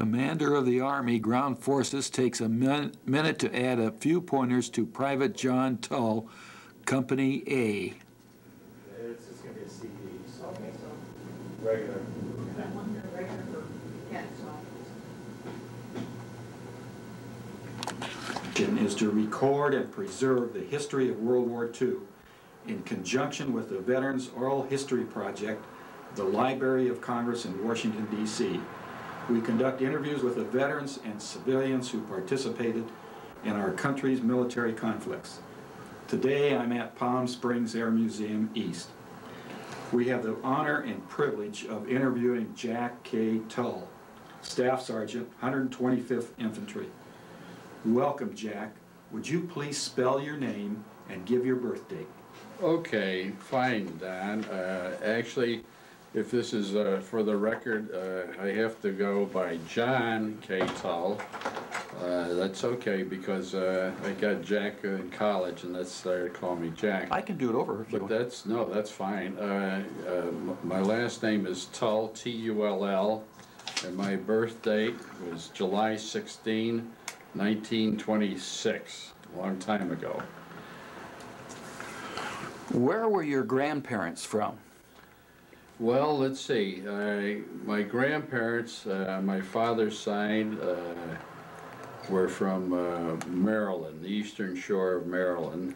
Commander of the Army Ground Forces takes a min- minute to add a few pointers to Private John Tull, Company A. It's just gonna be a CD, so. Okay, so. Regular. That one here, right here for Ken, so. Mission is to record and preserve the history of World War II in conjunction with the Veterans Oral History Project, the Library of Congress in Washington, D.C. We conduct interviews with the veterans and civilians who participated in our country's military conflicts. Today, I'm at Palm Springs Air Museum East. We have the honor and privilege of interviewing Jack K. Tull, Staff Sergeant, 125th Infantry. Welcome, Jack. Would you please spell your name and give your birth date? Okay, fine, Don. Uh, Actually, if this is uh, for the record, uh, I have to go by John K. Tull. Uh, That's okay, because uh, I got Jack in college, and that's, they call me Jack. I can do it over if you want. that's, no, that's fine. Uh, uh, My last name is Tull, T-U-L-L, and my birth date was July 16, 1926, a long time ago. Where were your grandparents from? Well, let's see. I, my grandparents, uh, my father's side, uh, were from uh, Maryland, the eastern shore of Maryland.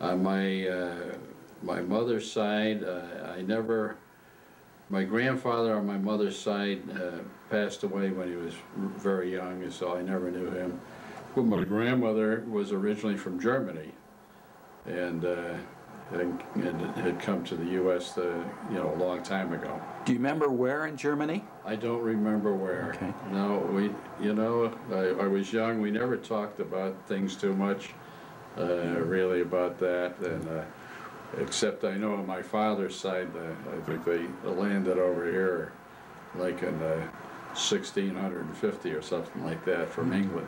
On my uh, my mother's side, uh, I never. My grandfather on my mother's side uh, passed away when he was very young, and so I never knew him. But my grandmother was originally from Germany, and. And, had come to the U.S. Uh, you know a long time ago. Do you remember where in Germany? I don't remember where. Okay. No, we, you know, I, I was young. We never talked about things too much, uh, really about that, and uh, except I know on my father's side, uh, I think they landed over here, like in uh, 1650 or something like that, from England.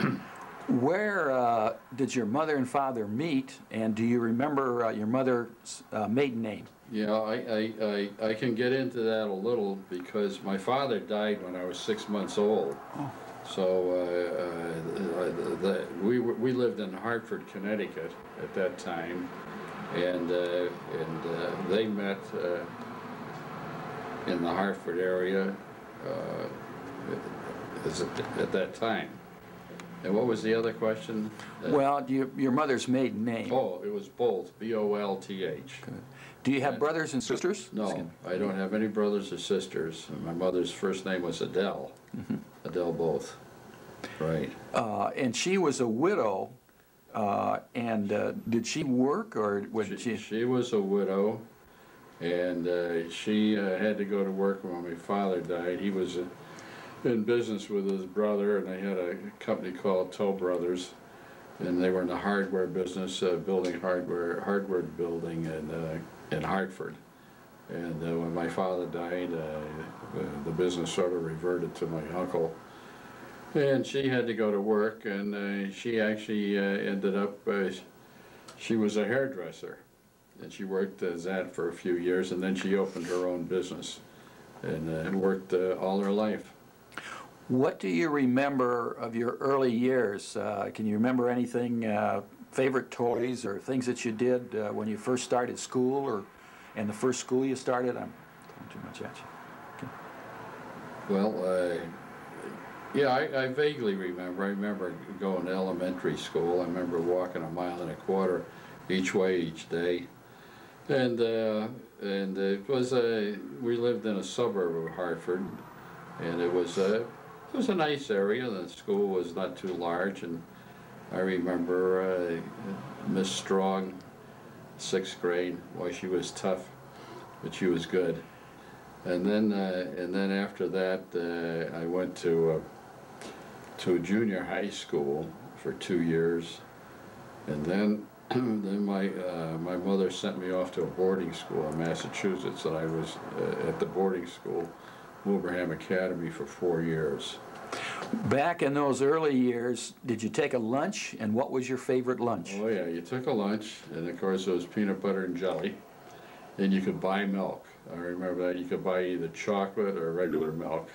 Where uh, did your mother and father meet, and do you remember uh, your mother's uh, maiden name? Yeah, I, I, I, I can get into that a little because my father died when I was six months old. So uh, uh, the, the, we, we lived in Hartford, Connecticut at that time, and, uh, and uh, they met uh, in the Hartford area uh, at that time. And what was the other question? Uh, Well, do you, your mother's maiden name? Oh, it was Bolth, B-O-L-T-H. Do you have brothers and sisters? No, I don't have any brothers or sisters. My mother's first name was Adele. Adele Bolth. Right. Uh, and she was a widow, uh, and uh, did she work, or was She, she? she was a widow, and uh, she uh, had to go to work when my father died. He was uh, in business with his brother, and they had a company called Tull Brothers, and they were in the hardware business, uh, building hardware, hardware building in, uh, in Hartford. And uh, when my father died, uh, the- business sort of reverted to my uncle. And she had to go to work, and she actually ended up, she was a hairdresser. And she worked as that for a few years, and then she opened her own business and uh, worked uh, all her life. What do you remember of your early years? Uh, can you remember anything, uh, favorite toys or things that you did uh, when you first started school, or in the first school you started? I'm throwing too much at you. Well, uh, yeah, I, I vaguely remember. I remember going to elementary school. I remember walking a mile and a quarter each way each day. And, uh, and it was a, we lived in a suburb of Hartford, and it was a, it was a nice area. The school was not too large, and I remember uh, Miss Strong, sixth grade. Why she was tough, but she was good. And then, uh, and then after that, uh, I went to uh, to junior high school for two years, and then then my uh, my mother sent me off to a boarding school in Massachusetts, and I was uh, at the boarding school, Wilbraham Academy, for four years. Back in those early years, did you take a lunch, and what was your favorite lunch? Oh yeah, you took a lunch, and of course it was peanut butter and jelly, and you could buy milk. I remember that you could buy either chocolate or regular milk,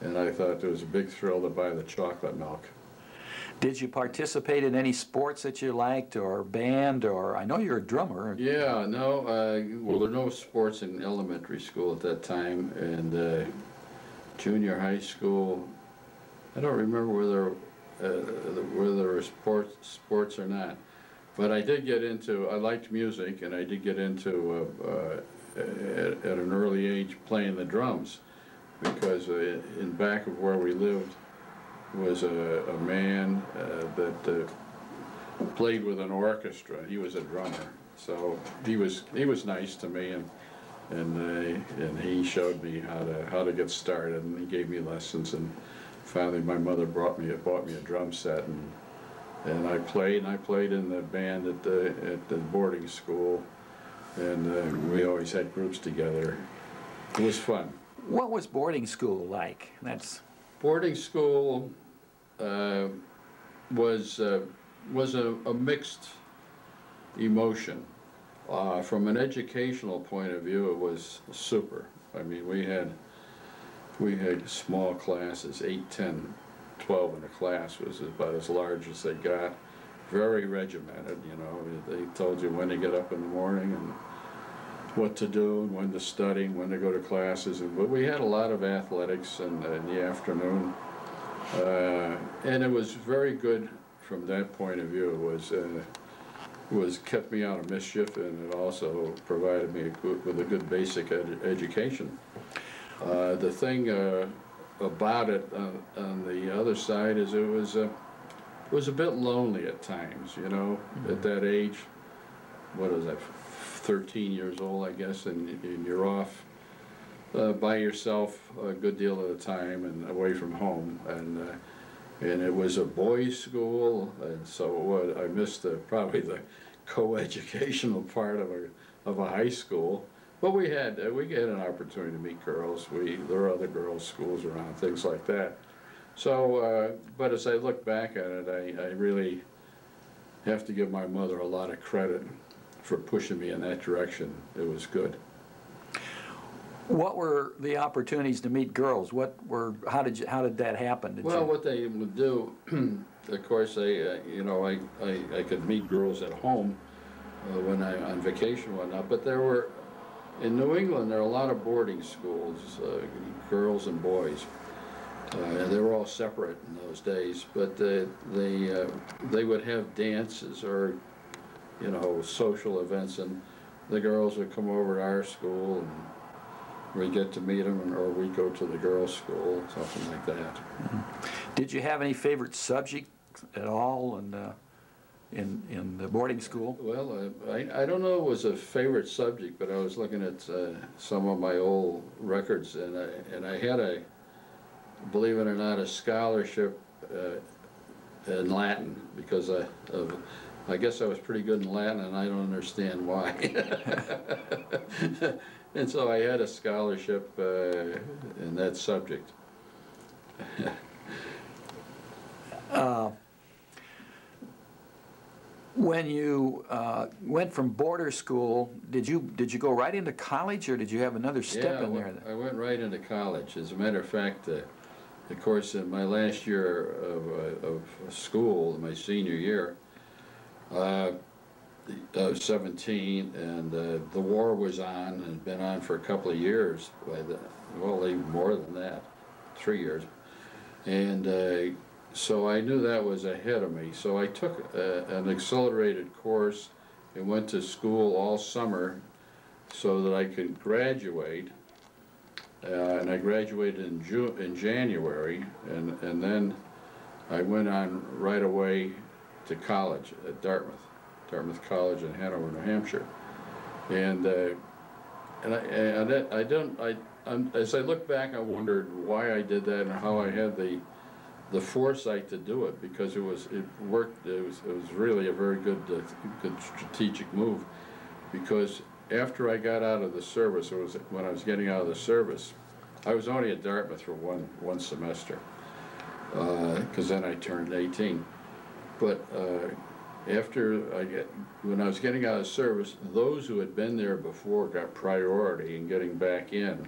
And I thought it was a big thrill to buy the chocolate milk. Did you participate in any sports that you liked, or band, or, I know you're a drummer. Yeah, no, uh, well, there were no sports in elementary school at that time, and uh, junior high school, I don't remember whether, uh, whether there were sports, sports or not. But I did get into, I liked music, and I did get into, uh, uh, at, at an early age, playing the drums. Because uh, in back of where we lived was a, a man uh, that uh, played with an orchestra. He was a drummer, so he was he was nice to me, and and uh, and he showed me how to how to get started, and he gave me lessons. And finally, my mother brought me bought me a drum set, and and I played. And I played in the band at the at the boarding school, and uh, we always had groups together. It was fun. What was boarding school like? That's, Boarding school uh, was, uh, was a a mixed emotion. Uh, From an educational point of view, it was super. I mean, we had, we had small classes, eight, ten, twelve in a class was about as large as they got. Very regimented, you know, they told you when to get up in the morning and what to do, and when to study, and when to go to classes, and, but we had a lot of athletics in, in the afternoon. Uh, and it was very good from that point of view, it was, uh, was kept me out of mischief, and it also provided me a good- with a good basic ed- education. Uh, the thing, uh, about it on, on the other side is it was, uh, it was a bit lonely at times, you know, at that age. What is that, thirteen years old, I guess, and, and you're off uh, by yourself a good deal of the time and away from home. And, uh, and it was a boys' school, and so I missed the, probably the co-educational part of a, of a high school. But we had, uh, we had an opportunity to meet girls, we, there were other girls' schools around, things like that. So, uh, but as I look back at it, I, I really have to give my mother a lot of credit for pushing me in that direction. It was good. What were the opportunities to meet girls? What were, how did you, how did that happen? Did Well, you- what they would do, of course, they, uh, you know, I, I, I could meet girls at home uh, when I, on vacation and whatnot, but there were, in New England, there are a lot of boarding schools, uh, girls and boys. Uh, they were all separate in those days, but uh, they, uh, they would have dances or, you know, social events, and the girls would come over to our school and we get to meet them, or we go to the girls' school, something like that. Did you have any favorite subject at all in, uh, in, in the boarding school? Well, uh, I, I don't know it was a favorite subject, but I was looking at uh, some of my old records, and I, and I had a, believe it or not, a scholarship uh, in Latin, because I, of, I guess I was pretty good in Latin, and I don't understand why. And so I had a scholarship uh, in that subject. Uh, When you uh, went from border school, did you, did you go right into college, or did you have another step Yeah, I in there? went- I went right into college. As a matter of fact, uh, of course, in my last year of, uh, of school, my senior year, uh, 17, and uh, the war was on, and been on for a couple of years, by the, well, even more than that, three years. And uh, so I knew that was ahead of me. So I took uh, an accelerated course and went to school all summer so that I could graduate. Uh, and I graduated in Ju- in January, and, and then I went on right away to college at Dartmouth, Dartmouth College in Hanover, New Hampshire. And, uh, and I, I I don't, I, I'm, as I look back, I wondered why I did that and how I had the, the foresight to do it, because it was, it worked, it was, it was really a very good, uh, good strategic move. Because after I got out of the service, it was when I was getting out of the service, I was only at Dartmouth for one, one semester, because then I turned eighteen. But uh, after I get, when I was getting out of service, those who had been there before got priority in getting back in.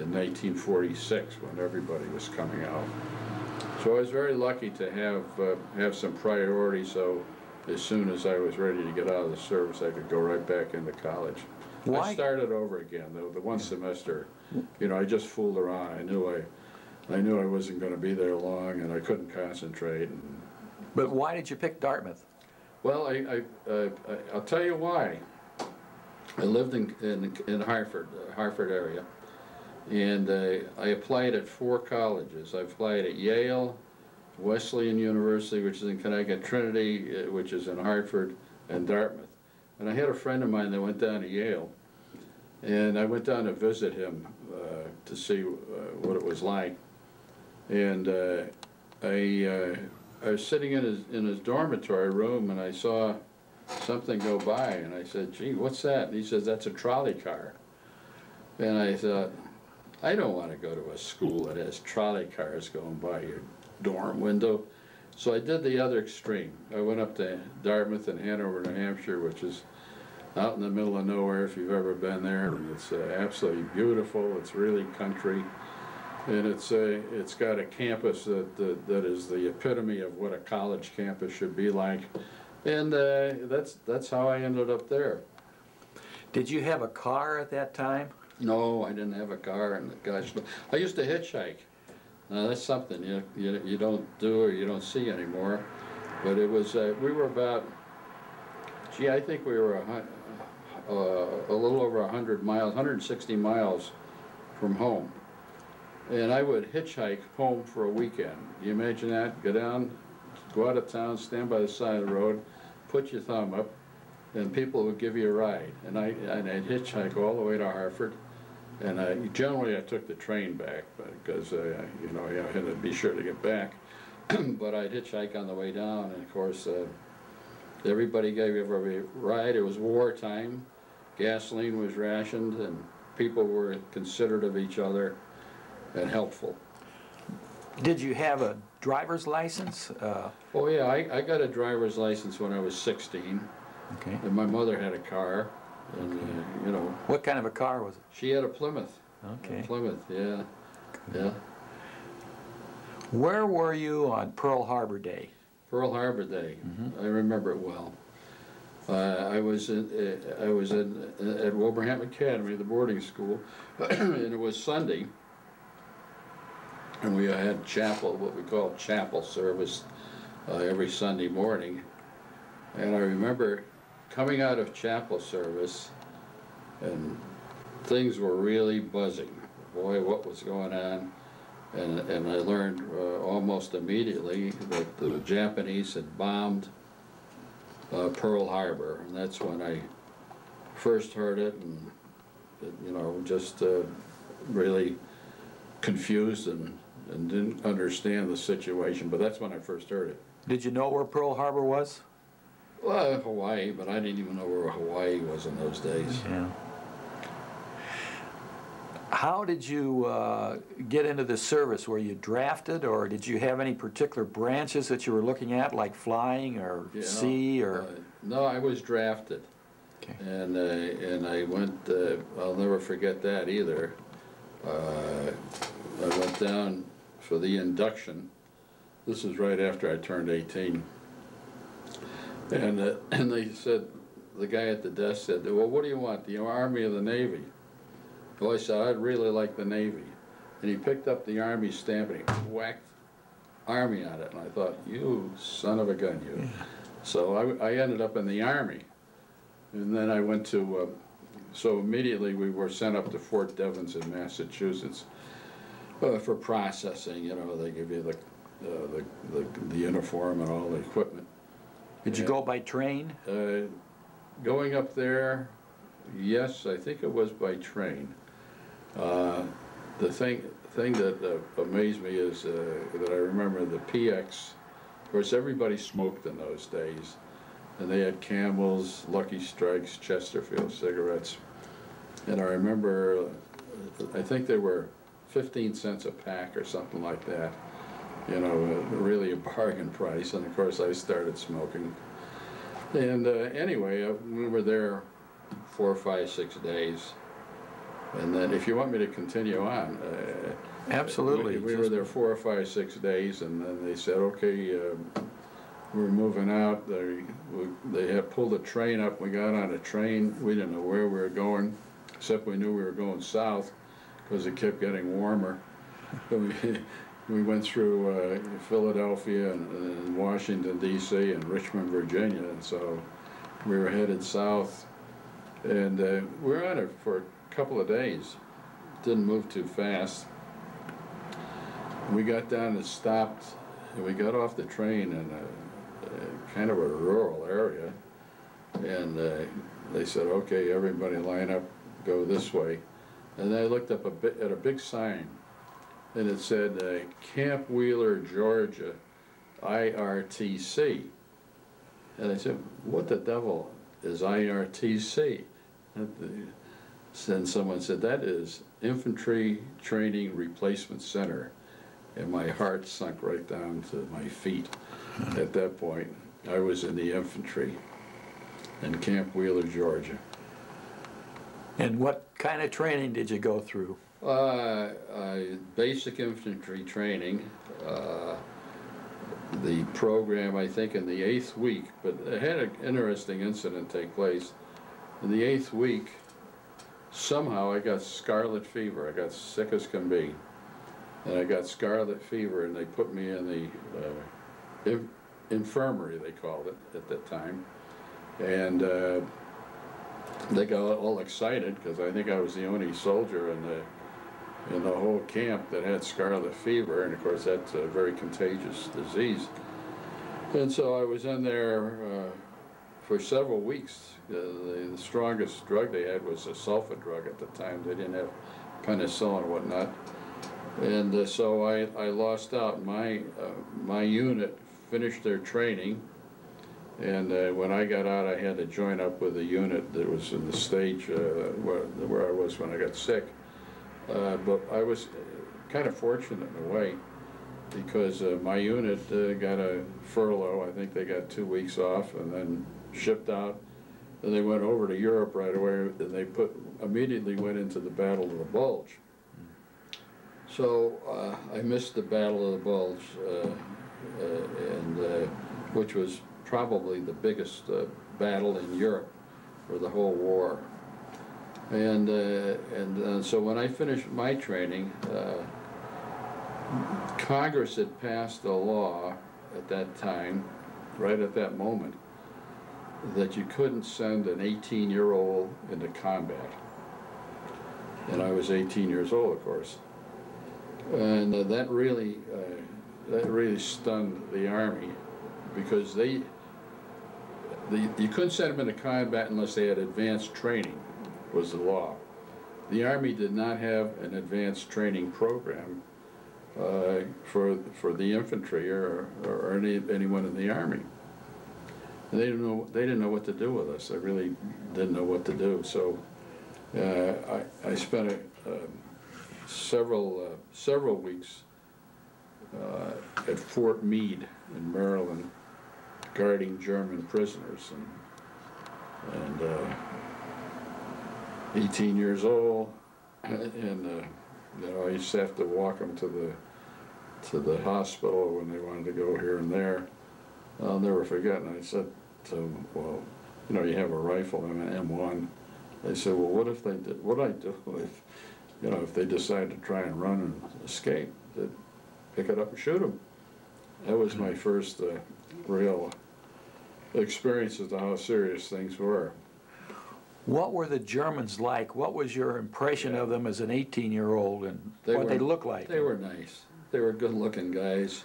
in nineteen forty-six, when everybody was coming out. So I was very lucky to have, uh, have some priority, so as soon as I was ready to get out of the service, I could go right back into college. I Why- started over again, though, the one semester, you know, I just fooled around, I knew I, I knew I wasn't gonna be there long, and I couldn't concentrate, and But why did you pick Dartmouth? Well, I, I, uh, I'll tell you why. I lived in, in, in Hartford, uh, Hartford area, and uh, I applied at four colleges. I applied at Yale, Wesleyan University, which is in Connecticut, Trinity, uh, which is in Hartford, and Dartmouth. And I had a friend of mine that went down to Yale, and I went down to visit him uh, to see uh, what it was like. And uh, I, uh, I was sitting in his, in his dormitory room and I saw something go by and I said, gee, what's that? And he says, that's a trolley car. And I thought, I don't want to go to a school that has trolley cars going by your dorm window. So I did the other extreme. I went up to Dartmouth and Hanover, New Hampshire, which is out in the middle of nowhere if you've ever been there. And It's uh, absolutely beautiful. It's really country. And it's a, it's got a campus that, that, that is the epitome of what a college campus should be like. And uh, that's, that's how I ended up there. Did you have a car at that time? No, I didn't have a car and gosh, I used to hitchhike. Now, that's something you, you, you don't do or you don't see anymore. But it was, uh, we were about, gee, I think we were a uh, a little over a hundred miles, hundred and sixty miles from home. And I would hitchhike home for a weekend. You imagine that? Go down, go out of town, stand by the side of the road, put your thumb up, and people would give you a ride. And I, and I'd hitchhike all the way to Hartford. And I, generally I took the train back, because, uh, you know, I had to be sure to get back. But I'd hitchhike on the way down, and of course, uh, everybody gave everybody a ride. It was wartime. Gasoline was rationed, and people were considerate of each other and helpful. Did you have a driver's license? Uh, Oh, yeah, I, I got a driver's license when I was sixteen, Okay. and my mother had a car, and, uh, you know, What kind of a car was it? she had a Plymouth. Okay. Plymouth, yeah, yeah. Where were you on Pearl Harbor Day? Pearl Harbor Day, I remember it well. Uh, I was in, uh, I was in, at Wilbraham Academy, the boarding school, and it was Sunday. And we had chapel, what we call chapel service, uh, every Sunday morning. And I remember coming out of chapel service, and things were really buzzing. Boy, what was going on? And, and I learned uh, almost immediately that the Japanese had bombed uh, Pearl Harbor, and that's when I first heard it, and you know, just uh, really confused and, and didn't understand the situation. But that's when I first heard it. Did you know where Pearl Harbor was? Well, Hawaii, but I didn't even know where Hawaii was in those days. Yeah. How did you uh, get into the service? Were you drafted, or did you have any particular branches that you were looking at, like flying or sea, or? uh, no, I was drafted. Okay. And, uh, and I went, uh, I'll never forget that either. Uh, I went down for the induction. This is right after I turned eighteen. And, uh, and they said, the guy at the desk said, well, what do you want, the Army or the Navy? Well, I said, I'd really like the Navy. And he picked up the Army stamp and he whacked Army on it. And I thought, you son of a gun, you. So I, I ended up in the Army. And then I went to, uh, so immediately we were sent up to Fort Devens in Massachusetts uh, for processing, you know, they give you the, uh, the, the, the uniform and all the equipment. Did you go by train? Uh, Going up there, yes, I think it was by train. Uh, The thing, thing that uh, amazed me is uh, that I remember the PX, of course, everybody smoked in those days. And they had Camels, Lucky Strikes, Chesterfield cigarettes. And I remember, I think they were fifteen cents a pack or something like that. You know, uh, really a bargain price, and of course I started smoking. And uh, anyway, uh, we were there four, five, six days. And then if you want me to continue on, uh, Absolutely. we- We were there four or five, six days, and then they said, okay, um, we're moving out. They, we- they had pulled a train up, we got on a train, we didn't know where we were going, except we knew we were going south, because it kept getting warmer. We, we went through uh, Philadelphia and and Washington DC and Richmond, Virginia, and so we were headed south. And uh, we were on it for a couple of days, didn't move too fast. We got down and stopped, and we got off the train in a, a kind of a rural area. And uh, they said, okay, everybody line up, go this way. And I looked up a bit, at a big sign, and it said, uh, Camp Wheeler, Georgia, IRTC. And I said, what the devil is IRTC? And someone said, that is Infantry Training Replacement Center. And my heart sunk right down to my feet at that point. I was in the infantry in Camp Wheeler, Georgia. And what kind of training did you go through? Uh, I, basic infantry training, uh, the program, I think, in the eighth week, but it had an interesting incident take place. In the eighth week, somehow I got scarlet fever. I got sick as can be. And I got scarlet fever, and they put me in the uh, in- infirmary, they called it at that time. And uh, they got all excited because I think I was the only soldier in the in the whole camp that had scarlet fever, and of course that's a very contagious disease. And so I was in there uh, for several weeks. Uh, the, the strongest drug they had was a sulfa drug at the time. They didn't have penicillin and whatnot. And uh, so I, I lost out. My uh, my unit finished their training, and uh, when I got out, I had to join up with a unit that was in the stage uh, where, where I was when I got sick. Uh, but I was kind of fortunate in a way because uh, my unit uh, got a furlough. I think they got two weeks off and then shipped out. And they went over to Europe right away and they put immediately went into the Battle of the Bulge. So uh, I missed the Battle of the Bulge, uh, uh, and uh, which was probably the biggest uh, battle in Europe for the whole war. And uh, and uh, so when I finished my training, uh, Congress had passed a law at that time, right at that moment, that you couldn't send an 18-year-old into combat. And I was 18 years old, of course. And uh, that really, uh, that really stunned the Army because they, the, you couldn't send them into combat unless they had advanced training, was the law. The Army did not have an advanced training program uh, for, for the infantry or, or any, anyone in the Army. And they didn't know, they didn't know what to do with us. They really didn't know what to do. So uh, I, I spent a, um, several, uh, several weeks uh, at Fort Meade in Maryland guarding German prisoners and, and uh, 18 years old and uh, you know I used to have to walk them to the to the hospital when they wanted to go here and there. I'll never forget. And I said to them, well, you know, you have a rifle, I'm an M1. They said, well, what if they did? What I do if you know if they decide to try and run and escape? Pick it up and shoot them. That was my first uh, real experience as to how serious things were. What were the Germans like? What was your impression of them as an 18-year-old and They what they were- look like? They were nice. They were good-looking guys,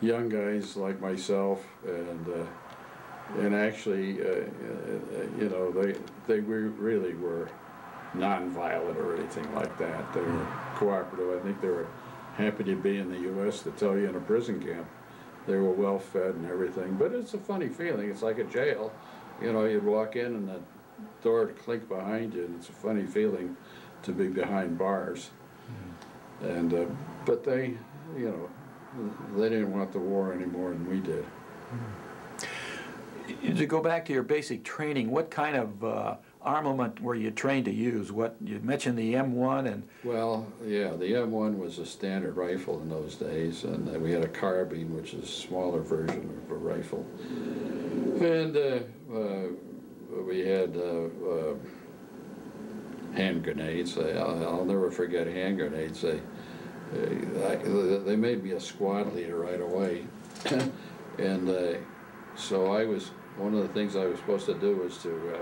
young guys like myself, and uh, and actually, uh, uh, you know, they they really were non-violent or anything like that. They were cooperative. I think they were happy to be in the U.S. to tell you in a prison camp. They were well fed and everything, but it's a funny feeling. It's like a jail. You know, you'd walk in and the door would clink behind you, and it's a funny feeling to be behind bars. And, uh, but they, you know, they didn't want the war any more than we did. To go back to your basic training, what kind of uh, armament were you trained to use? What, you mentioned the M1 and, Well, yeah, the M1 was a standard rifle in those days, and uh, we had a carbine, which is a smaller version of a rifle. And uh, uh, we had uh, uh, hand grenades. I'll I'll never forget hand grenades. They, I- they made me a squad leader right away. And uh, so I was, one of the things I was supposed to do was to uh,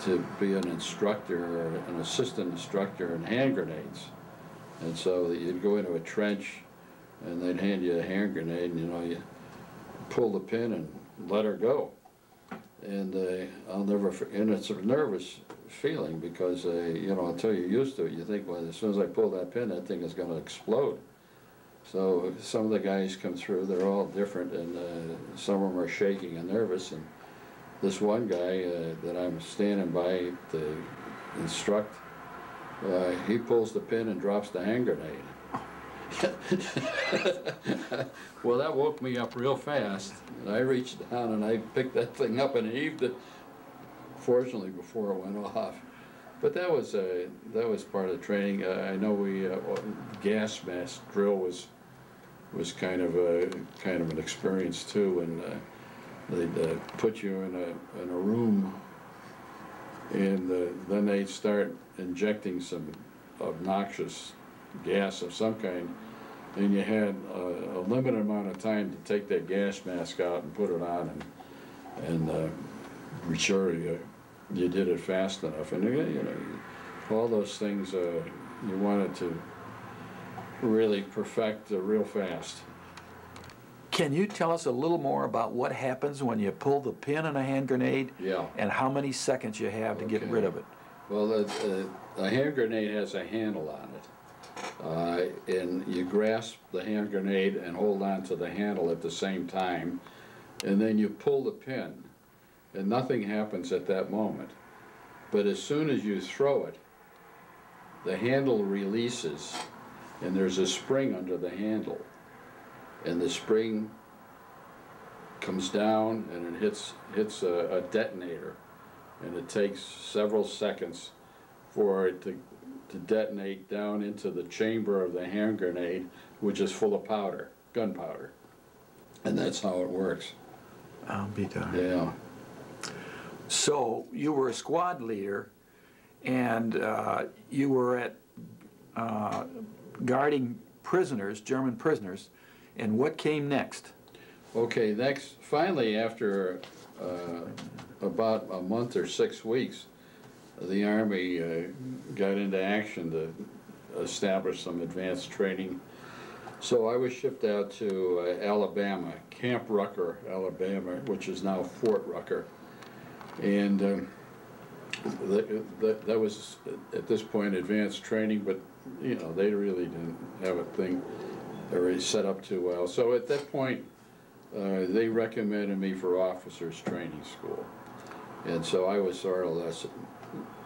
to be an instructor or an assistant instructor in hand grenades. And so you'd go into a trench and they'd hand you a hand grenade and you know, you pull the pin and let her go. And uh, I'll never, and it's a nervous feeling because, uh, you know, until you're used to it, you think, well, as soon as I pull that pin, that thing is gonna explode. So some of the guys come through, they're all different and uh, some of them are shaking and nervous and this one guy uh, that I'm standing by to instruct, uh, he pulls the pin and drops the hand grenade. well, that woke me up real fast. And I reached down and I picked that thing up and heaved it. Fortunately, before it went off. But that was uh, that was part of the training. Uh, I know we uh, gas mask drill was was kind of a kind of an experience too, and. They'd uh, put you in a, in a room and uh, then they'd start injecting some obnoxious gas of some kind and you had a, a limited amount of time to take that gas mask out and put it on and, and uh, be sure you, you did it fast enough. And you know all those things uh, you wanted to really perfect uh, real fast can you tell us a little more about what happens when you pull the pin in a hand grenade? Yeah. And how many seconds you have to get rid of it? Well, the, uh, a hand grenade has a handle on it. Uh, and you grasp the hand grenade and hold on to the handle at the same time. And then you pull the pin and nothing happens at that moment. But as soon as you throw it, the handle releases and there's a spring under the handle. And the spring comes down and it hits, hits a, a detonator. And it takes several seconds for it to, to detonate down into the chamber of the hand grenade, which is full of powder, gunpowder. And that's how it works. I'll be darned. Yeah. So you were a squad leader, and uh, you were at uh, guarding prisoners, German prisoners, and what came next? Okay, next, finally, after uh, about a month or six weeks, the Army uh, got into action to establish some advanced training. So I was shipped out to uh, Alabama, Camp Rucker, Alabama, which is now Fort Rucker. And um, that, that, that was, at this point, advanced training, but, you know, they really didn't have a thing already set up too well. So at that point, uh, they recommended me for officers training school. And so I was sort of less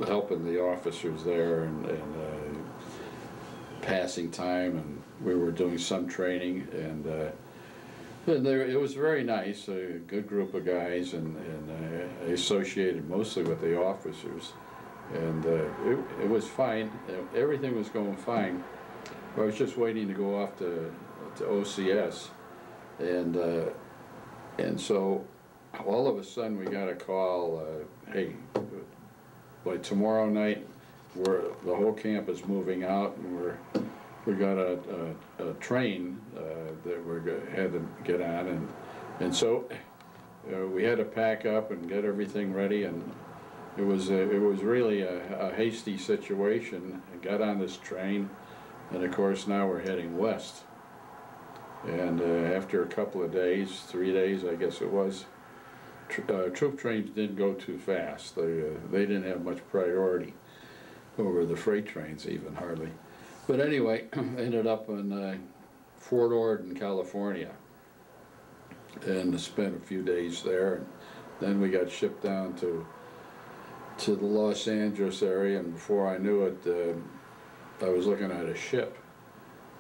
helping the officers there and, and uh, passing time, and we were doing some training, and, uh, and it was very nice, a good group of guys, and, and uh, I associated mostly with the officers. And uh, it, it was fine, everything was going fine. I was just waiting to go off to, to OCS. And, uh, and so all of a sudden we got a call, uh, hey, by tomorrow night, we're, the whole camp is moving out and we're, we got a, a, a train, uh, that we're, had to get on and, and so, uh, we had to pack up and get everything ready and it was, a- it was really a, a hasty situation. I got on this train and of course now we're heading west. And uh, after a couple of days, three days I guess it was, tr- uh, troop trains didn't go too fast. They, uh, they didn't have much priority over the freight trains even hardly. But anyway, ended up in uh, Fort Ord in California. And spent a few days there. And Then we got shipped down to, to the Los Angeles area and before I knew it, uh, I was looking at a ship.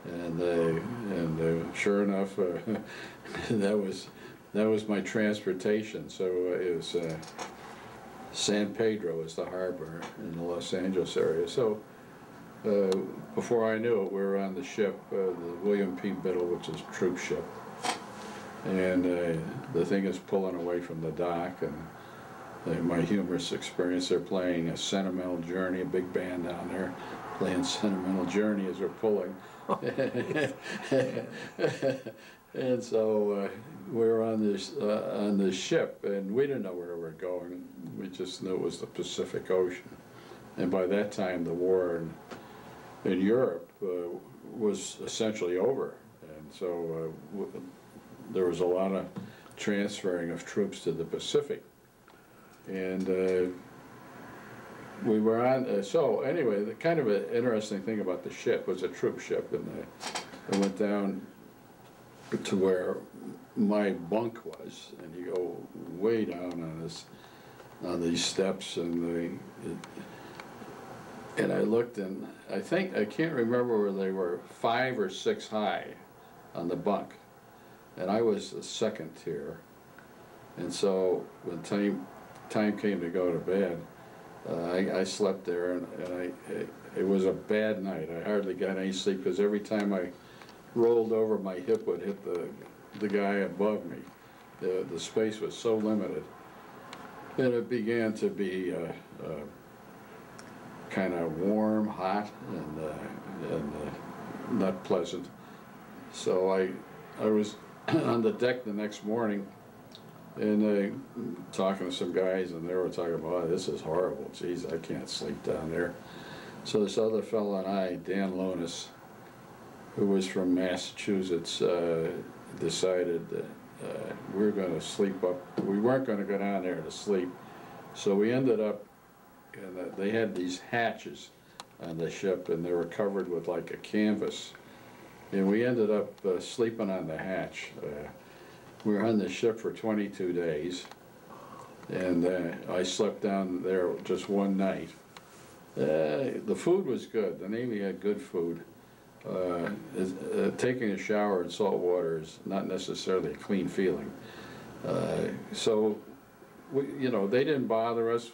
And, uh, and sure enough, uh, that was, that was my transportation, so uh, it was, uh, San Pedro is the harbor in the Los Angeles area. So uh, before I knew it, we were on the ship, the William P. Biddle, which is a troop ship. And the thing is pulling away from the dock and my humorous experience, they're playing a Sentimental Journey, a big band down there, playing Sentimental Journey as we're pulling. And so uh, we were on this, uh, on this ship and we didn't know where we were going. We just knew it was the Pacific Ocean. And by that time, the war in, in Europe uh, was essentially over. And so uh, there was a lot of transferring of troops to the Pacific. And uh, we were on, uh, so anyway, the kind of an interesting thing about the ship was a troop ship and I went down to where my bunk was and you go way down on this, on these steps and the, and I looked and I think, I can't remember where they were, five or six high on the bunk. And I was the second tier. And so when time, time came to go to bed, uh, I, I slept there and, and I, it, it was a bad night. I hardly got any sleep because every time I rolled over, my hip would hit the, the guy above me. The, the space was so limited. And it began to be, uh, uh, kind of warm, hot, and, uh, and, uh, not pleasant. So I, I was on the deck the next morning, and uh, talking to some guys, and they were talking about, "Oh, this is horrible, Jeez, I can't sleep down there. So this other fellow and I, Dan Lonis, who was from Massachusetts, uh, decided that uh, we were gonna sleep up, we weren't gonna go down there to sleep. So we ended up, and uh, they had these hatches on the ship, and they were covered with like a canvas. And we ended up uh, sleeping on the hatch. We were on the ship for twenty-two days, and uh, I slept down there just one night. Uh, The food was good, the Navy had good food. Uh, uh, Taking a shower in salt water is not necessarily a clean feeling. Uh, So, we, you know, they didn't bother us.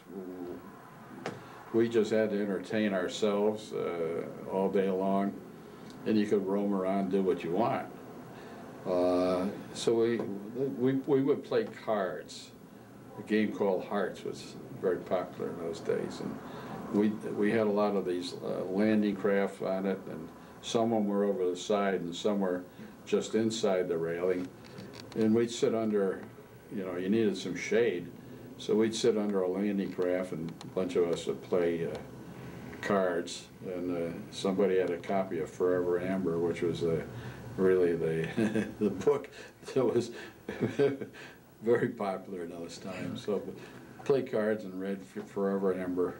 We just had to entertain ourselves uh, all day long, and you could roam around, do what you want. Uh, So we, we, we would play cards. A game called Hearts was very popular in those days, and we, we had a lot of these uh, landing craft on it, and some of them were over the side and some were just inside the railing. And we'd sit under, you know, you needed some shade, so we'd sit under a landing craft and a bunch of us would play uh, cards. And uh, somebody had a copy of Forever Amber, which was uh, really the, the book that was very popular in those times. So play cards and read Forever Amber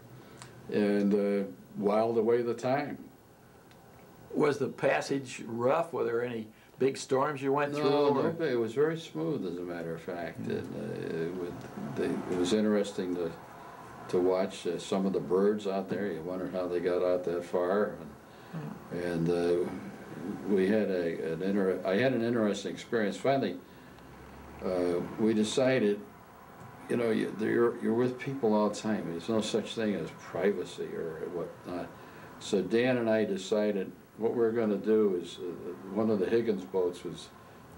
and uh, whiled away the time. Was the passage rough? Were there any big storms you went through? No, or- no, it was very smooth, as a matter of fact. And, uh, it, would, they, it was interesting to to watch uh, some of the birds out there. You wonder how they got out that far. And, and uh, we had a an inter- I had an interesting experience. Finally, uh, we decided, you know, you, you're you're with people all the time. There's no such thing as privacy or whatnot. So Dan and I decided what we are going to do is uh, one of the Higgins boats was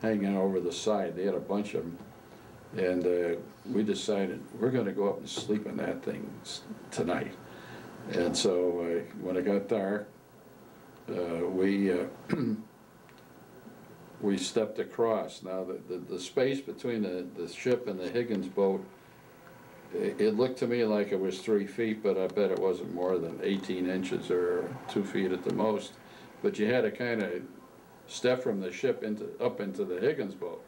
hanging over the side. They had a bunch of them. And uh, we decided we're going to go up and sleep in that thing tonight. And so uh, when it got dark, uh, we uh, we stepped across. Now the, the, the space between the, the ship and the Higgins boat, it, it looked to me like it was three feet, but I bet it wasn't more than 18 inches or two feet at the most. But you had to kind of step from the ship into up into the Higgins boat.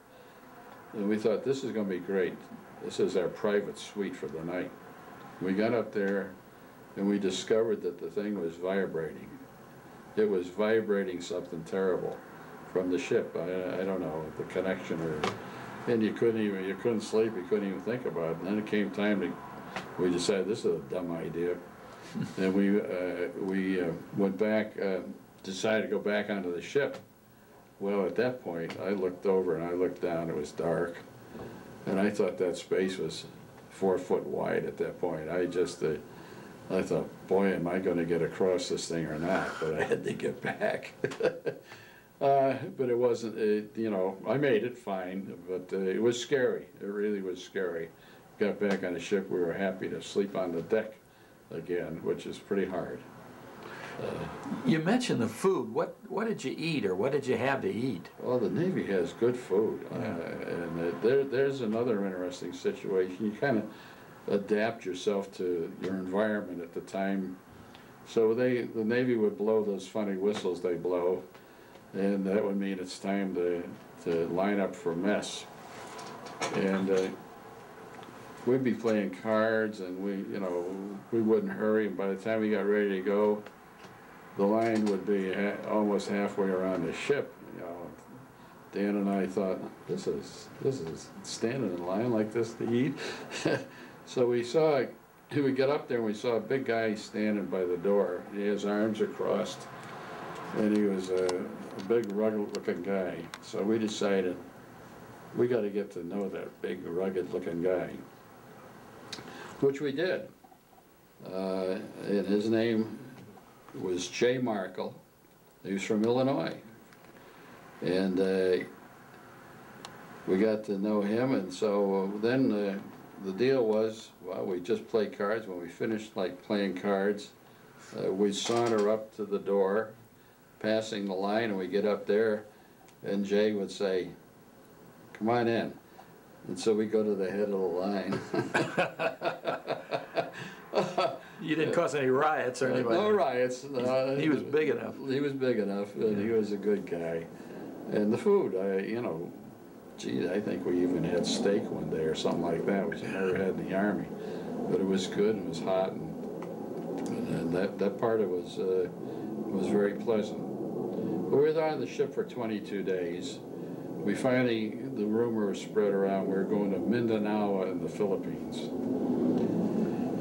And we thought, this is gonna be great. This is our private suite for the night. We got up there and we discovered that the thing was vibrating. It was vibrating something terrible from the ship. I, I don't know, the connection or, and you couldn't even, you couldn't sleep, you couldn't even think about it. And then it came time to, we decided this is a dumb idea. And we, uh, we uh, went back, uh, decided to go back onto the ship. Well, at that point, I looked over and I looked down, it was dark. And I thought that space was four foot wide at that point. I just, uh, I thought, boy, am I gonna get across this thing or not, but I had to get back. Uh, but it wasn't, it, you know, I made it fine, but uh, it was scary, it really was scary. Got back on the ship, we were happy to sleep on the deck again, which is pretty hard. You mentioned the food. What, what did you eat or what did you have to eat? Well, the Navy has good food, uh, and uh, there, there's another interesting situation. You kind of adapt yourself to your environment at the time. So they, the Navy would blow those funny whistles they blow, and that would mean it's time to, to line up for mess. And uh, we'd be playing cards, and we, you know, we wouldn't hurry, and by the time we got ready to go, the line would be ha- almost halfway around the ship, you know. Dan and I thought, this is, this is standing in line like this to eat. So we saw, we got up there and we saw a big guy standing by the door. His arms are crossed. And he was a, a big rugged looking guy. So we decided, we gotta get to know that big rugged looking guy. Which we did. Uh, and his name was Jay Markle. He was from Illinois. And, uh, we got to know him, and so uh, then uh, the deal was, well, we just play cards. When we finished like playing cards, uh, we saunter up to the door, passing the line, and we get up there, and Jay would say, "Come on in." And so we go to the head of the line. You didn't cause any riots or anything? No riots. uh, He was big enough. He was big enough, and he was a good guy. And the food, I, you know, gee, I think we even had steak one day or something like that, which I never had in the army. But it was good and it was hot, and, and that, that part of it was, uh, was very pleasant. We were on the ship for twenty-two days. We finally, the rumor was spread around, we were going to Mindanao in the Philippines.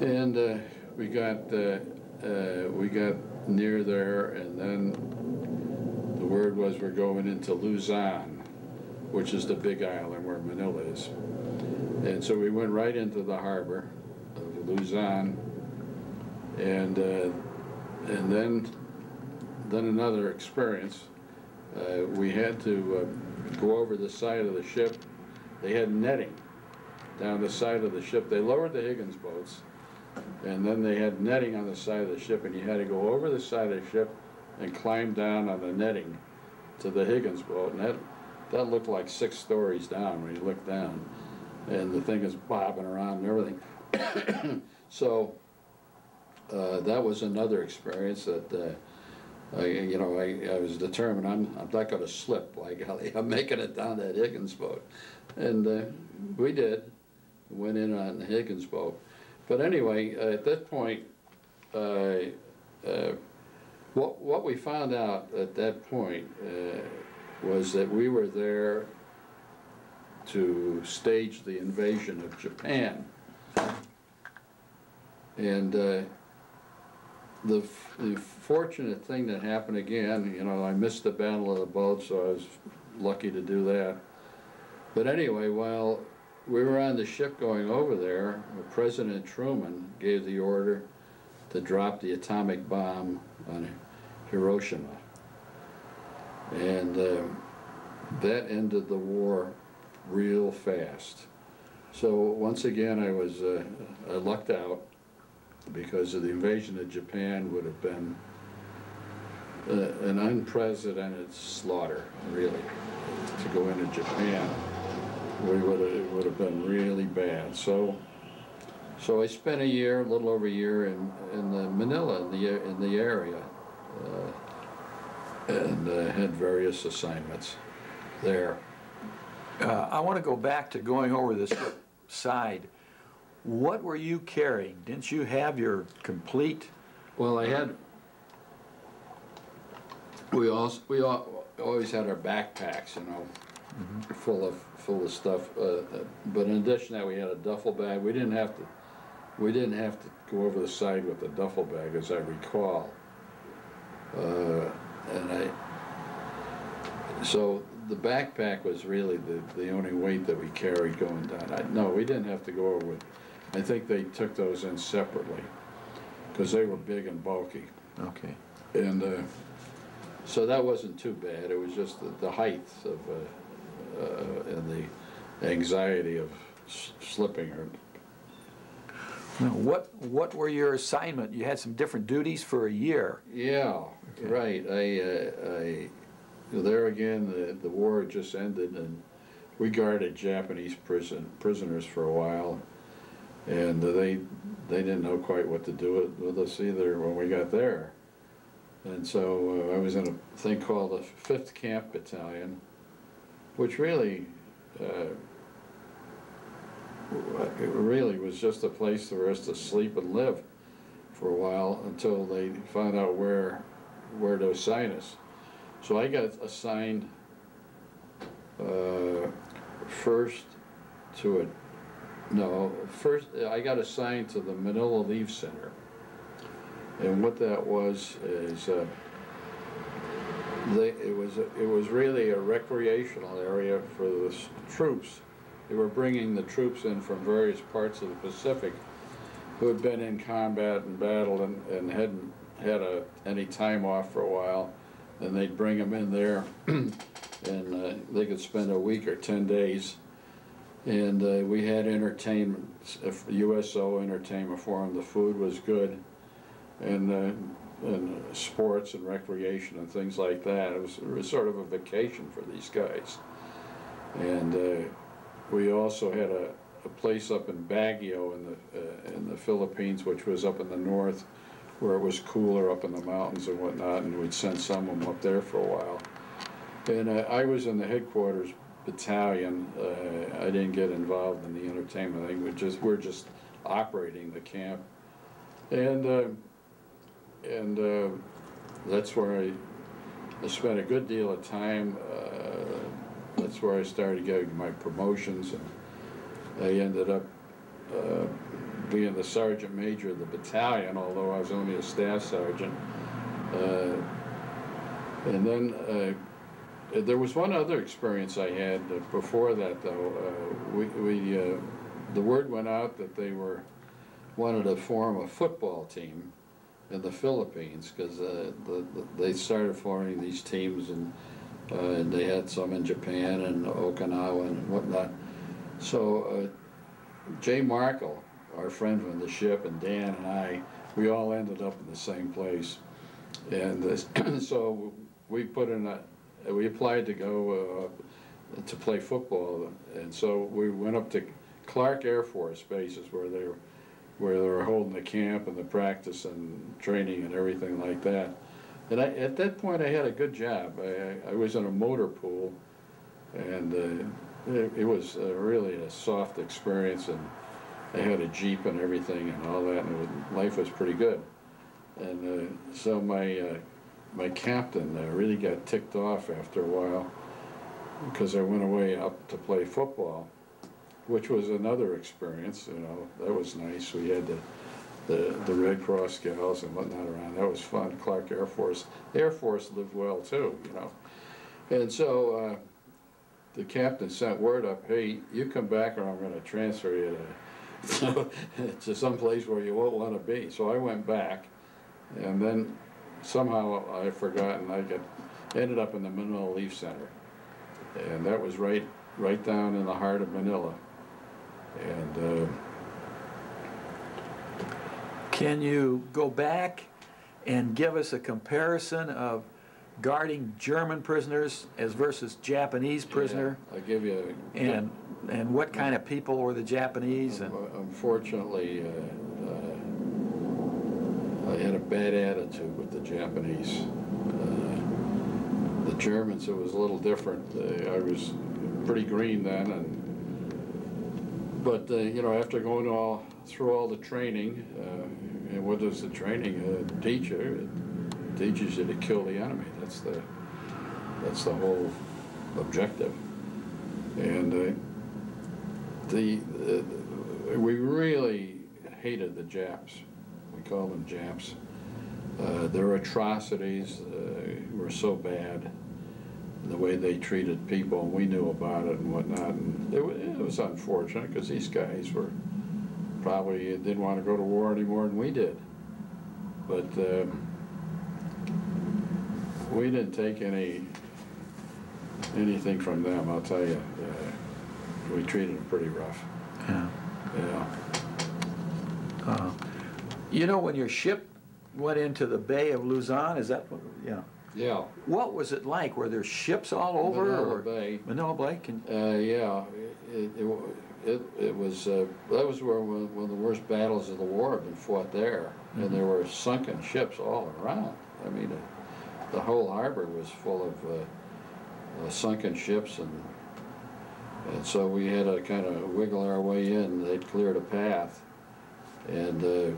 And uh, we got, uh, uh, we got near there, and then the word was we're going into Luzon, which is the big island where Manila is. And so we went right into the harbor of Luzon, and uh, and then then another experience. Uh, we had to uh, go over the side of the ship. They had netting down the side of the ship. They lowered the Higgins boats, and then they had netting on the side of the ship, and you had to go over the side of the ship and climb down on the netting to the Higgins boat, and that that looked like six stories down when you looked down, and the thing is bobbing around and everything. so uh, that was another experience that. Uh, I, you know, I, I was determined, I'm, I'm not gonna slip, by golly, I'm making it down that Higgins boat. And, uh, we did, went in on the Higgins boat. But anyway, uh, at that point, uh, uh, what, what we found out at that point, was that we were there to stage the invasion of Japan. And, uh, the, the fortunate thing that happened again, you know, I missed the Battle of the Bulge, so I was lucky to do that. But anyway, while we were on the ship going over there, President Truman gave the order to drop the atomic bomb on Hiroshima. And um, that ended the war real fast. So once again, I was, uh, I lucked out because of the invasion of Japan would have been uh, an unprecedented slaughter, really. To go into Japan, we would have, it would have been really bad. So, so I spent a year, a little over a year in, in the Manila, in the, in the area, uh, and uh, had various assignments there. Uh, I want to go back to going over this side. What were you carrying? Didn't you have your complete, Well, I had, we also, we al- always had our backpacks, you know, full of, full of stuff. uh, uh, But in addition to that, we had a duffel bag. We didn't have to, we didn't have to go over the side with the duffel bag, as I recall. Uh, And I, so the backpack was really the, the only weight that we carried going down. I, no, we didn't have to go over with, I think they took those in separately, because they were big and bulky. Okay. And, uh, so that wasn't too bad, it was just the, the height of, uh, uh, and the anxiety of s- slipping or, what, what were your assignment? You had some different duties for a year. yeah, Okay. right, I, uh, I, there again, the, the war had just ended and we guarded Japanese prison, prisoners for a while. And they, they didn't know quite what to do with- with us either when we got there. And so uh, I was in a thing called the Fifth Camp Battalion, which really, uh, it really was just a place for us to sleep and live for a while until they found out where, where to assign us. So I got assigned uh, first to a, no, first, I got assigned to the Manila Leave Center. And what that was is, uh, they, it was, it was really a recreational area for the troops. They were bringing the troops in from various parts of the Pacific who had been in combat and battle and, and hadn't had a, any time off for a while. And they'd bring them in there and uh, they could spend a week or ten days. And uh, we had entertainment, USO entertainment for them, the food was good. And, uh, and sports and recreation and things like that. It was, it was sort of a vacation for these guys. And uh, we also had a, a place up in Baguio in the, uh, in the Philippines, which was up in the north, where it was cooler up in the mountains and whatnot, and we'd send some of them up there for a while. And uh, I was in the headquarters battalion. Uh, I didn't get involved in the entertainment thing. We just we're just operating the camp, and uh, and uh, that's where I, I spent a good deal of time. That's where I started getting my promotions, and I ended up uh, being the sergeant major of the battalion, although I was only a staff sergeant. Uh, and then uh, there was one other experience I had before that, though. Uh, we, we uh, the word went out that they were wanted to form a football team in the Philippines because uh, the, the, they started forming these teams and, uh, they had some in Japan and Okinawa and whatnot. So uh, Jay Markle, our friend from the ship, and Dan and I, we all ended up in the same place. And this, so we put in a, we applied to go uh, to play football, and so we went up to Clark Air Force bases where they were, where they were holding the camp and the practice and training and everything like that. And I, at that point, I had a good job. I, I was in a motor pool, and uh, it, it was uh, really a soft experience, and I had a jeep and everything and all that, and was, life was pretty good. And uh, so my uh, my captain uh, really got ticked off after a while because I went away up to play football, which was another experience. You know, that was nice. We had the the, the Red Cross gals and whatnot around. That was fun. Clark Air Force. Air Force lived well too. You know, and so. Uh, the captain sent word up, hey, you come back or I'm gonna transfer you to, to some place where you won't wanna be. So I went back, and then somehow I forgot and I got, ended up in the Manila Leave Center. And that was right, right down in the heart of Manila. And, uh, Can you go back and give us a comparison of guarding German prisoners as versus Japanese prisoner? yeah, I give you. a- And, and what kind of people were the Japanese and? Unfortunately, uh, uh, I had a bad attitude with the Japanese. Uh, The Germans, it was a little different. Uh, I was pretty green then, and, but, uh, you know, after going all, through all the training, uh, and what does the training uh, teach you? It teaches you to kill the enemy. That's the, that's the whole objective. And uh, the, uh, we really hated the Japs. We call them Japs. Uh, their atrocities were so bad, the way they treated people, and we knew about it and whatnot. And it, it was unfortunate because these guys were probably didn't want to go to war any more than we did. But um, we didn't take any, anything from them, I'll tell you. Uh, We treated them pretty rough, Yeah. yeah. Uh, You know, when your ship went into the Bay of Luzon, is that, what- yeah, Yeah, what was it like? Were there ships all over? Manila or- Bay. Manila Bay, can, Uh, yeah, it, it, it, it was, uh, that was where one, one of the worst battles of the war had been fought there. And there were sunken ships all around. I mean, uh, the whole harbor was full of, uh, uh, sunken ships and, and so we had to kind of wiggle our way in. They'd cleared a path. And, uh,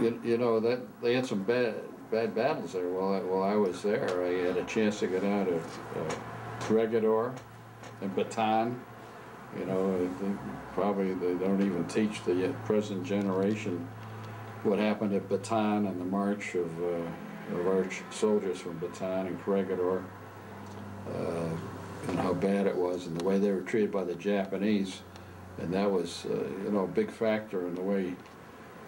you, you know, that, they had some bad, bad battles there while I, while I was there. I had a chance to get out of uh, and Bataan. You know, probably they don't even teach the present generation what happened at Bataan and the march of, uh, of our soldiers from Bataan and Corregidor. Uh, and how bad it was and the way they were treated by the Japanese. And that was, uh, you know, a big factor in the way,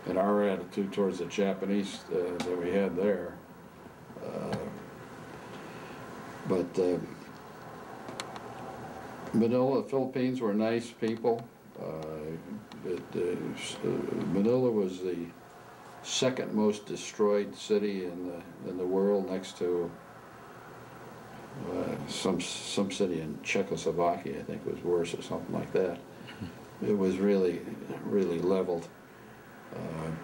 in our attitude towards the Japanese uh, that we had there. Uh, But uh, Manila, the Philippines were nice people. Uh, it, uh, uh, Manila was the second most destroyed city in the, in the world next to some, some city in Czechoslovakia, I think was worse or something like that. It was really, really leveled. Uh,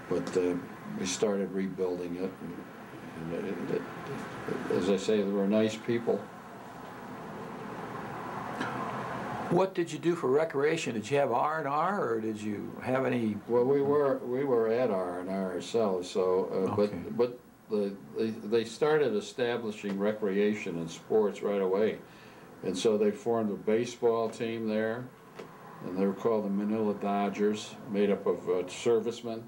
But uh, we started rebuilding it. and- and it- it- As I say, they were nice people. what did you do for recreation? Did you have R and R, or did you have any, Well, we were, we were at R and R ourselves, so, uh, but, but the, they, they started establishing recreation and sports right away. And so they formed a baseball team there, and they were called the Manila Dodgers, made up of uh, servicemen.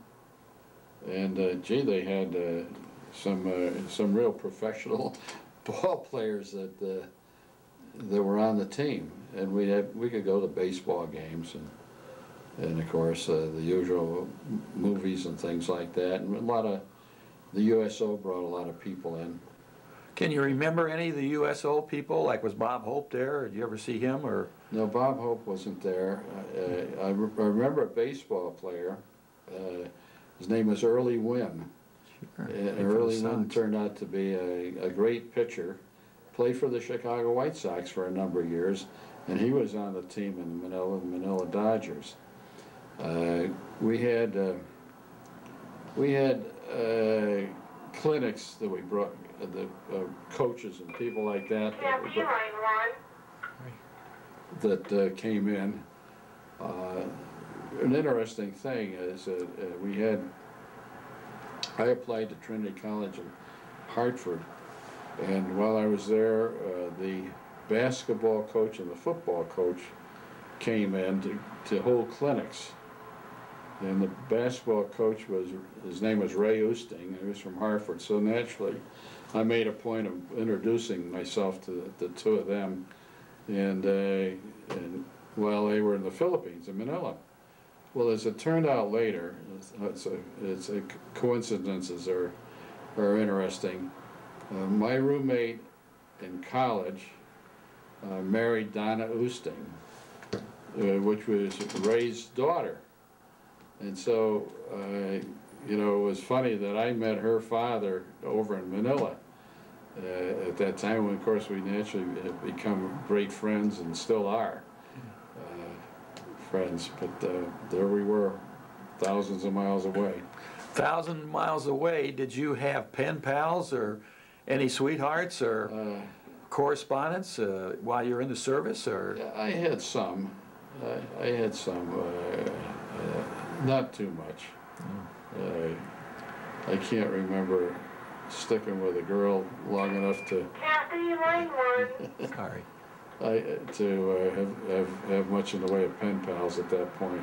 And uh, gee, they had uh, some, uh, some real professional ball players that, uh, that were on the team. And we had, we could go to baseball games and, and of course, uh, the usual movies and things like that. And a lot of, the USO brought a lot of people in. can you remember any of the USO people? Like, was Bob Hope there? Did you ever see him, or? No, Bob Hope wasn't there. Uh, I re- I remember a baseball player. Uh, His name was Early Wynn. And Played for the Early Wynn turned out to be a, a great pitcher. Played for the Chicago White Sox for a number of years, and he was on the team in Manila, the Manila Dodgers. Uh, We had, uh, we had uh, clinics that we brought, uh, the uh, coaches and people like that. that we brought- that uh, came in. Uh, An interesting thing is that uh, we had, I applied to Trinity College in Hartford, and while I was there, uh, the basketball coach and the football coach came in to, to hold clinics. And the basketball coach was, his name was Ray Oosting, and he was from Hartford, so naturally, I made a point of introducing myself to the two of them. And, uh, and while they were in the Philippines, in Manila. Well, as it turned out later, it's- a, it's a coincidences are, are interesting. Uh, my roommate in college, uh, married Donna Oosting, uh, which was Ray's daughter. And so, uh, you know, it was funny that I met her father over in Manila uh, at that time, when of course we naturally have become great friends and still are uh, friends. But uh, there we were, thousands of miles away. Thousand miles away, did you have pen pals, or any sweethearts, or Uh, correspondence uh, while you're in the service, or? I had some, I, I had some, uh, uh, not too much. Uh, I can't remember sticking with a girl long enough to Kathy, line one. Sorry. I, to uh, have, have, have much in the way of pen pals at that point.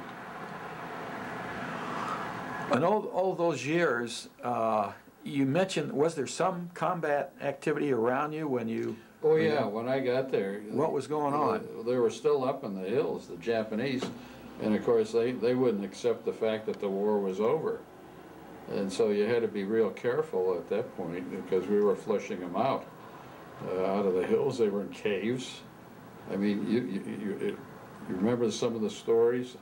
In all, all those years, uh, you mentioned, was there some combat activity around you when you, Oh, yeah, when I got there. what was going on? uh, They were still up in the hills, the Japanese. And of course, they, they wouldn't accept the fact that the war was over. And so you had to be real careful at that point because we were flushing them out, uh, out of the hills. They were in caves. I mean, you, you, you, you remember some of the stories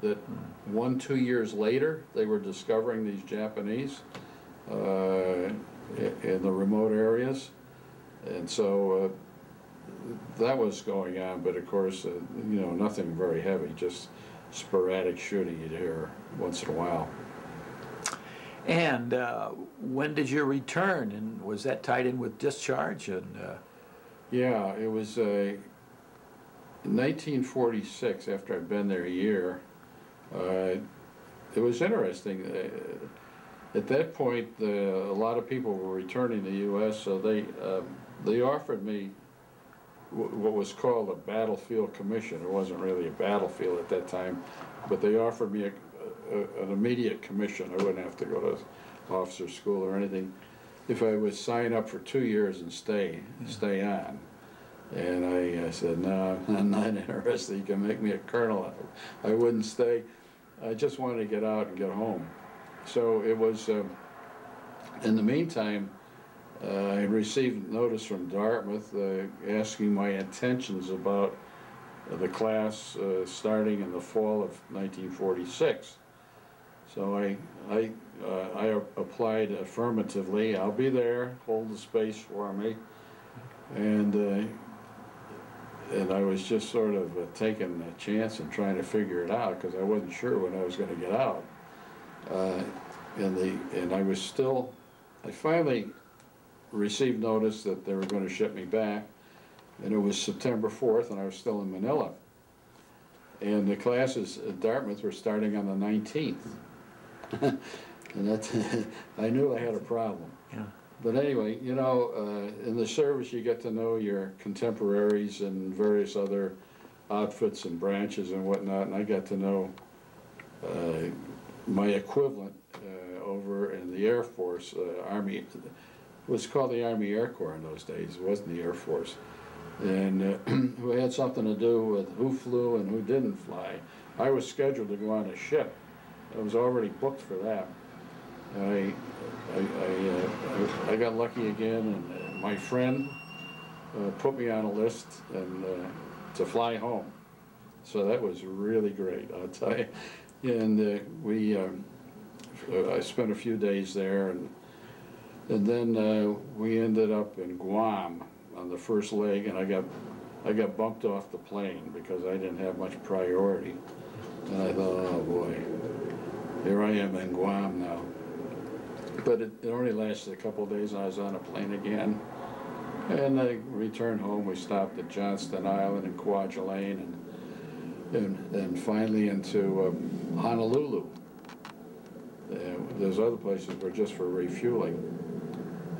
that one, two years later, they were discovering these Japanese, uh, in the remote areas. And so, uh, that was going on, but of course, uh, you know, nothing very heavy, just sporadic shooting you'd hear once in a while. And uh, when did you return, and was that tied in with discharge? And uh, Yeah, it was uh, 1946, after I'd been there a year. Uh, it was interesting. Uh, at that point, uh, a lot of people were returning to the U.S., so they um, they offered me wh- what was called a battlefield commission. It wasn't really a battlefield at that time, but they offered me a, a, an immediate commission. I wouldn't have to go to officer school or anything if I would sign up for two years and stay stay on. And I, I said, no, I'm not interested. You can make me a colonel. I wouldn't stay. I just wanted to get out and get home. So it was, um, in the meantime, uh, I received notice from Dartmouth uh, asking my intentions about the class uh, starting in the fall of 1946. So I, I, uh, I applied affirmatively. I'll be there, hold the space for me. And, uh, and I was just sort of uh, taking a chance and trying to figure it out because I wasn't sure when I was going to get out. Uh, and the and I was still, I finally received notice that they were going to ship me back, and it was September 4th, and I was still in Manila. And the classes at Dartmouth were starting on the 19th. And that, I knew I had a problem. yeah. But anyway, you know, uh, in the service, you get to know your contemporaries and various other outfits and branches and whatnot, and I got to know uh, my equivalent uh, over in the Air Force, uh, Army, it was called the Army Air Corps in those days, it wasn't the Air Force. And uh, who had something to do with who flew and who didn't fly. I was scheduled to go on a ship. I was already booked for that. I, I, I, uh, I got lucky again, and uh, my friend uh, put me on a list and uh, to fly home. So that was really great, I'll tell you. And uh, we, um, uh, I spent a few days there, and and then we ended up in Guam on the first leg, and I got I got bumped off the plane because I didn't have much priority. And I thought, oh boy, here I am in Guam now. But it, it only lasted a couple days, I was on a plane again. And I returned home. We stopped at Johnston Island and Kwajalein, and and, and finally into um, Honolulu. Uh, those other places were just for refueling.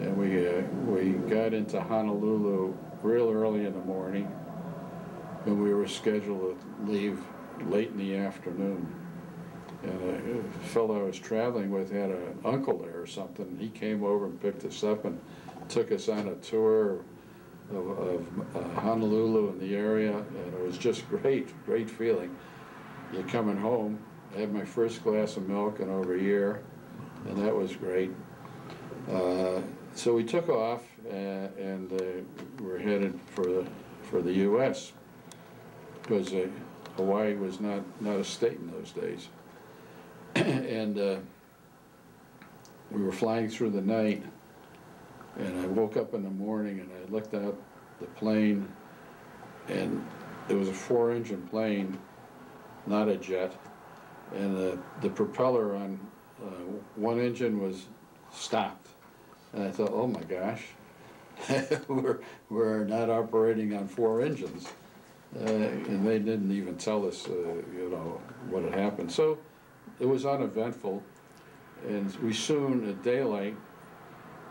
And we uh, we got into Honolulu real early in the morning, and we were scheduled to leave late in the afternoon. And a fellow I was traveling with had an uncle there or something. He came over and picked us up and took us on a tour of, of uh, Honolulu and the area, and it was just great, great feeling. You're coming home. I had my first glass of milk in over a year, and that was great. Uh, so we took off, uh, and we're headed for the for the U.S. because uh, Hawaii was not not a state in those days and uh, we were flying through the night, and I woke up in the morning and I looked out the plane, and it was a four-engine plane, not a jet, and uh, the propeller on uh, one engine was stopped, and I thought, oh my gosh, we're we're not operating on four engines, uh, and they didn't even tell us, uh, you know, what had happened. So it was uneventful, and we soon, at daylight,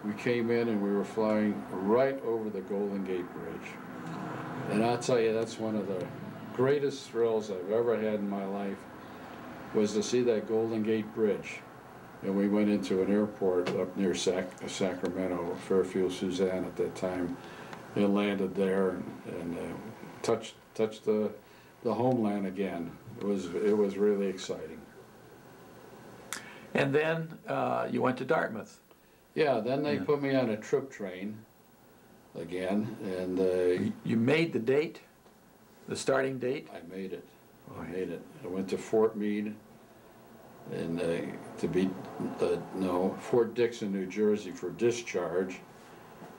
we came in and we were flying right over the Golden Gate Bridge. And I'll tell you, that's one of the greatest thrills I've ever had in my life, was to see that Golden Gate Bridge. And we went into an airport up near Sac Sacramento, Fairfield, Suisun at that time, and landed there and, and uh, touched, touched the the homeland again. It was, it was really exciting. And then uh, you went to Dartmouth. Yeah, then they Yeah. put me on a troop train again, and uh, You- made the date, the starting date? I made it. I Boy. made it. I went to Fort Meade and uh, to be, uh, no, Fort Dixon, New Jersey for discharge.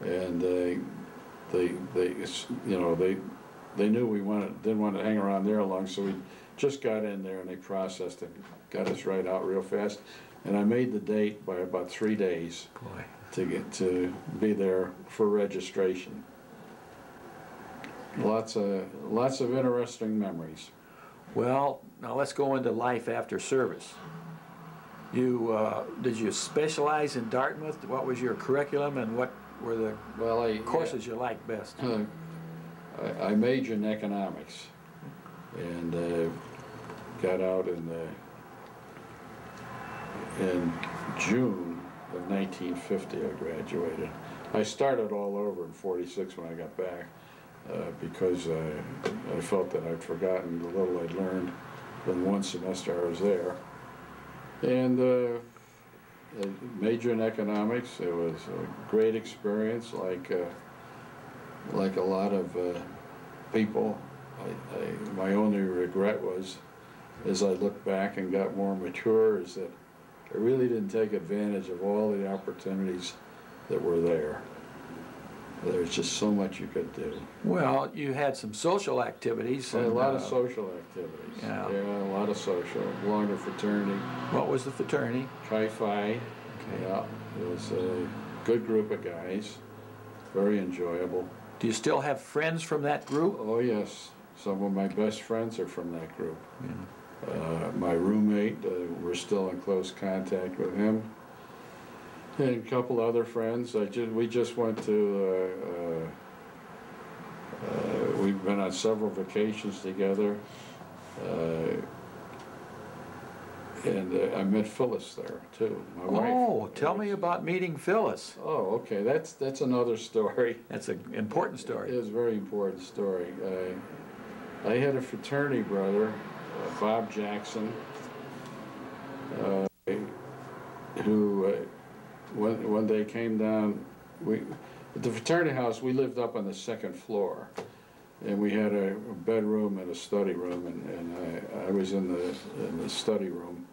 And uh, they, they, you know, they, they knew we wanted, didn't want to hang around there long, so we just got in there and they processed it, got us right out real fast. And I made the date by about three days Boy. to get, to be there for registration. Lots of, lots of interesting memories. Well, now let's go into life after service. You, uh, did you specialize in Dartmouth? What was your curriculum and what were the Well, I. courses you liked best? Uh, I, I majored in economics and, uh, got out in the, in June of nineteen fifty, I graduated. I started all over in forty-six when I got back, uh, because I, I felt that I'd forgotten the little I'd learned in one semester I was there. And, uh, I majored in economics, it was a great experience, like, uh, like a lot of uh, people, I, I, my only regret was, as I look back and got more mature, is that I really didn't take advantage of all the opportunities that were there. There's just so much you could do. Well, you had some social activities. A and, lot of uh, social activities. yeah. a lot of social. Belonged to fraternity, What was the fraternity? Chi Phi. Yeah, it was a good group of guys, very enjoyable. Do you still have friends from that group? Oh, yes. Some of my best friends are from that group. Yeah. Uh, my roommate, uh, we're still in close contact with him. And a couple other friends. I ju- we just went to, uh, uh, uh, we've been on several vacations together. Uh, and uh, I met Phyllis there too, my wife. Oh, tell me about meeting Phyllis. Oh, okay, that's, that's another story. That's an important It story. is a very important story. I, I had a fraternity brother, Bob Jackson, uh, who, uh, when, when they came down, we, at the fraternity house, we lived up on the second floor. And we had a bedroom and a study room, and, and I, I was in the, in the study room.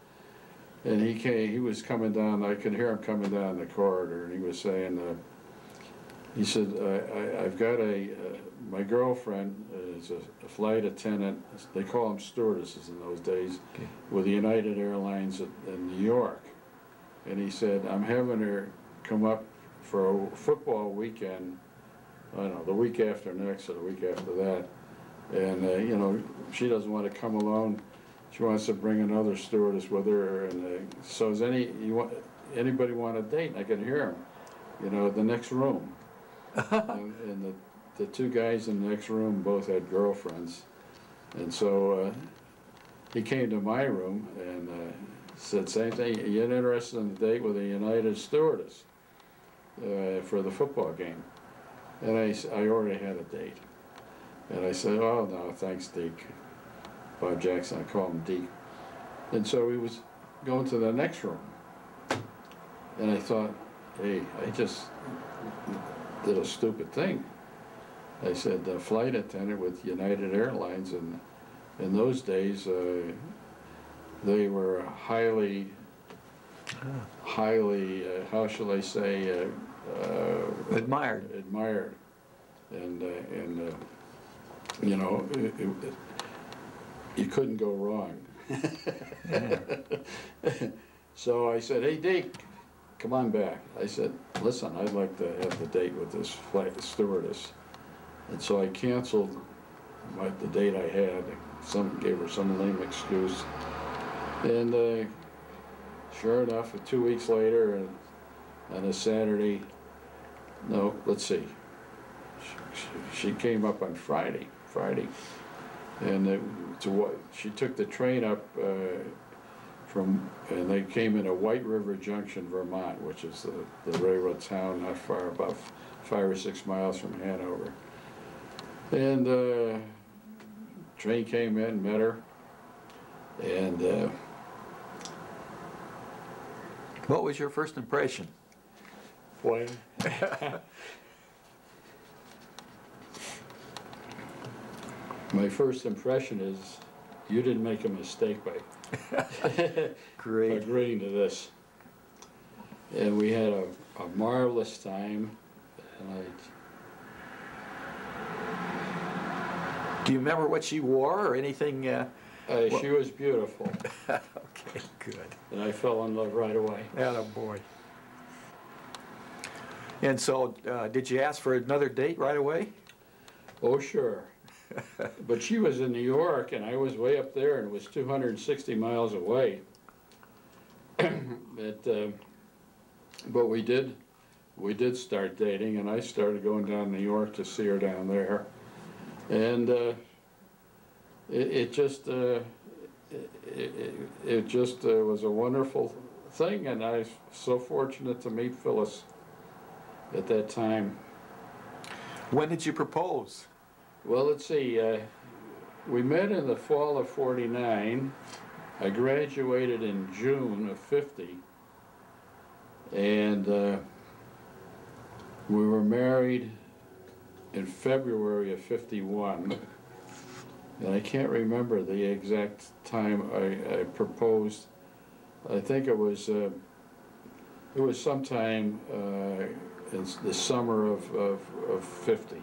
And he came, he was coming down, I could hear him coming down the corridor, and he was saying, uh, he said, I, I, I've got a, uh, my girlfriend is a, a flight attendant, they call them stewardesses in those days, Okay. with United Airlines in, in New York. And he said, I'm having her come up for a football weekend, I don't know, the week after next or the week after that. And, uh, you know, she doesn't want to come alone, she wants to bring another stewardess with her, and, uh, so is any, you want, anybody want a date? And I could hear him, you know, the next room. And, and the, the two guys in the next room both had girlfriends. And so, uh, he came to my room and, uh, said, same thing, you interested in a date with a United stewardess, uh, for the football game? And I already had a date. And I said, oh, no, thanks, Deke. Bob Jackson, I call him Deke. And so he was going to the next room. And I thought, hey, I just did a stupid thing. I said, the flight attendant with United Airlines, and in those days, uh, they were highly, highly, uh, how shall I say, uh, uh, Admired. admired. And, uh, and, uh, you know, it, it, you couldn't go wrong. So I said, hey, Deke, come on back. I said, listen, I'd like to have the date with this flight stewardess. And so I canceled my, the date I had, some, gave her some lame excuse. And, uh, sure enough, two weeks later, and on a Saturday, no, let's see. She- She came up on Friday, Friday. And uh, to what, she took the train up, uh, from, and they came into White River Junction, Vermont, which is the, the railroad town not far, about five or six miles from Hanover. And, uh, train came in, met her, and, uh, What was your first impression? Boy. My first impression is, you didn't make a mistake by Great. agreeing to this. And we had a a marvelous time, and Do you remember what she wore or anything? uh, I, uh, she was beautiful, Okay, good. and I fell in love right away. boy. And so, uh, did you ask for another date right away? Oh, sure. But she was in New York, and I was way up there, and was two hundred and sixty miles away. But, uh, but we did, we did start dating, and I started going down to New York to see her down there. And, uh, it, it just, uh, it, it, it just uh, was a wonderful thing, and I was so fortunate to meet Phyllis at that time. When did you propose? Well, let's see, uh, we met in the fall of forty-nine. I graduated in June of fifty. And, uh, we were married in February of fifty-one. And I can't remember the exact time I, I proposed. I think it was, uh, it was sometime, uh, in the summer of, of, of fifty.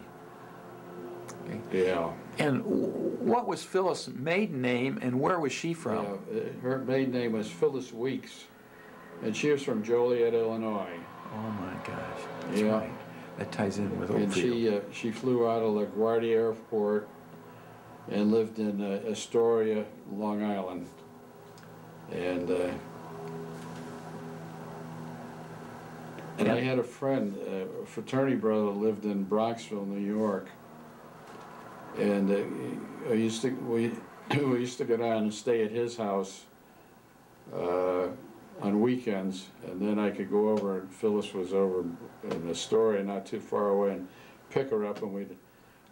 Okay. Yeah. And what was Phyllis' maiden name and where was she from? Yeah, uh, Her maiden name was Phyllis Weeks, and she was from Joliet, Illinois. Oh my gosh, that's Yeah. right. That ties in with And Oakfield. she, uh, she flew out of LaGuardia Airport and lived in uh, Astoria, Long Island. And, uh, and I had a friend, uh, a fraternity brother lived in Bronxville, New York. And uh, I used to, we, we used to go down and stay at his house uh, on weekends, and then I could go over, and Phyllis was over in Astoria, not too far away, and pick her up, and we'd,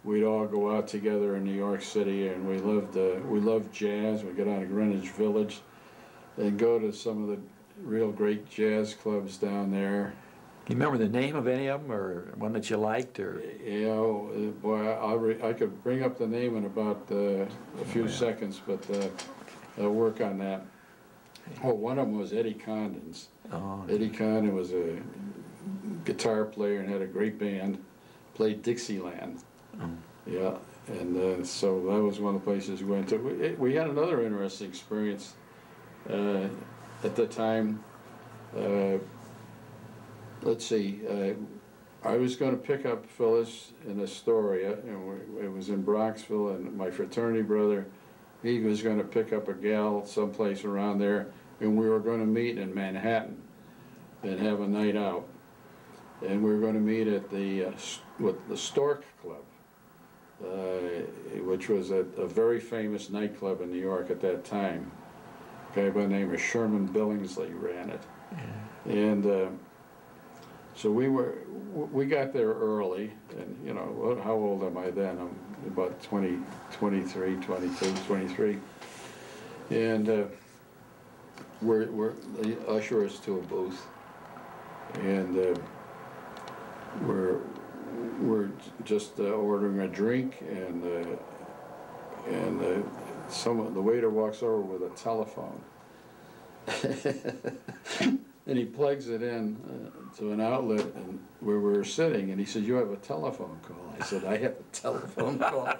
we'd all go out together in New York City, and we lived, uh, we loved jazz, we'd go down to Greenwich Village, and go to some of the real great jazz clubs down there. You remember the name of any of them or one that you liked or? You know, uh, boy, re, I could bring up the name in about, uh, a few seconds, but, uh, I'll work on that. Oh, one of them was Eddie Condon's. Oh, Eddie Condon was a guitar player and had a great band, played Dixieland. Oh. Yeah, and uh, so that was one of the places we went to. We, it- we had another interesting experience uh, at the time. Let's see, uh, I was going to pick up Phyllis in Astoria, and we, it was in Bronxville, and my fraternity brother, he was going to pick up a gal someplace around there, and we were going to meet in Manhattan and have a night out. And we were going to meet at the, uh, with the Stork Club, uh, which was a, a very famous nightclub in New York at that time. A guy by the name of Sherman Billingsley ran it. And uh, so we were, we got there early, and, you know, how old am I then? I'm about 20, 23, 22, 23. And uh, we're, we're, they usher us to a booth. And uh, we're, we're just uh, ordering a drink, and, uh, and uh, someone, the waiter walks over with a telephone. And he plugs it in uh, to an outlet and where we were sitting, and he said, you have a telephone call. I said, I have a telephone call.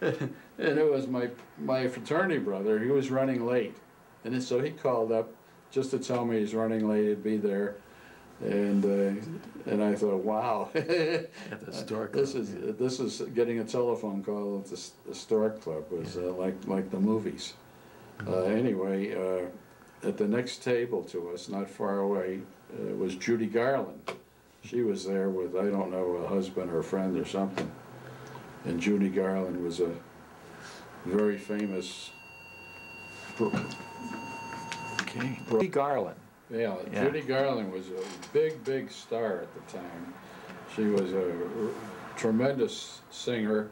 And it was my, my fraternity brother, he was running late. And so he called up just to tell me he's running late, he'd be there. And, uh, and I thought, wow. This is, this is, getting a telephone call at the, the Club was uh, like, like the movies. Uh, anyway, uh, at the next table to us, not far away, uh, was Judy Garland. She was there with, I don't know, a husband or a friend or something. And Judy Garland was a very famous, okay. Judy Garland. yeah, Yeah. Judy Garland was a big, big star at the time. She was a tremendous singer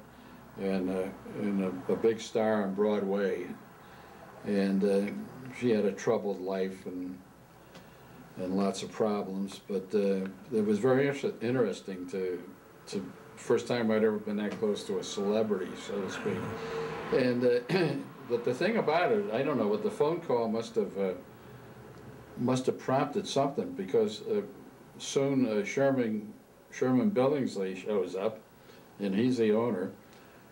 and, uh, and a, a big star on Broadway. And, uh, she had a troubled life and, and lots of problems, but, uh, it was very inter- interesting to, to, first time I'd ever been that close to a celebrity, so to speak. And, uh, but the thing about it, I don't know, but the phone call must have, uh, must have prompted something, because, uh, soon uh, Sherman, Sherman Billingsley shows up, and he's the owner,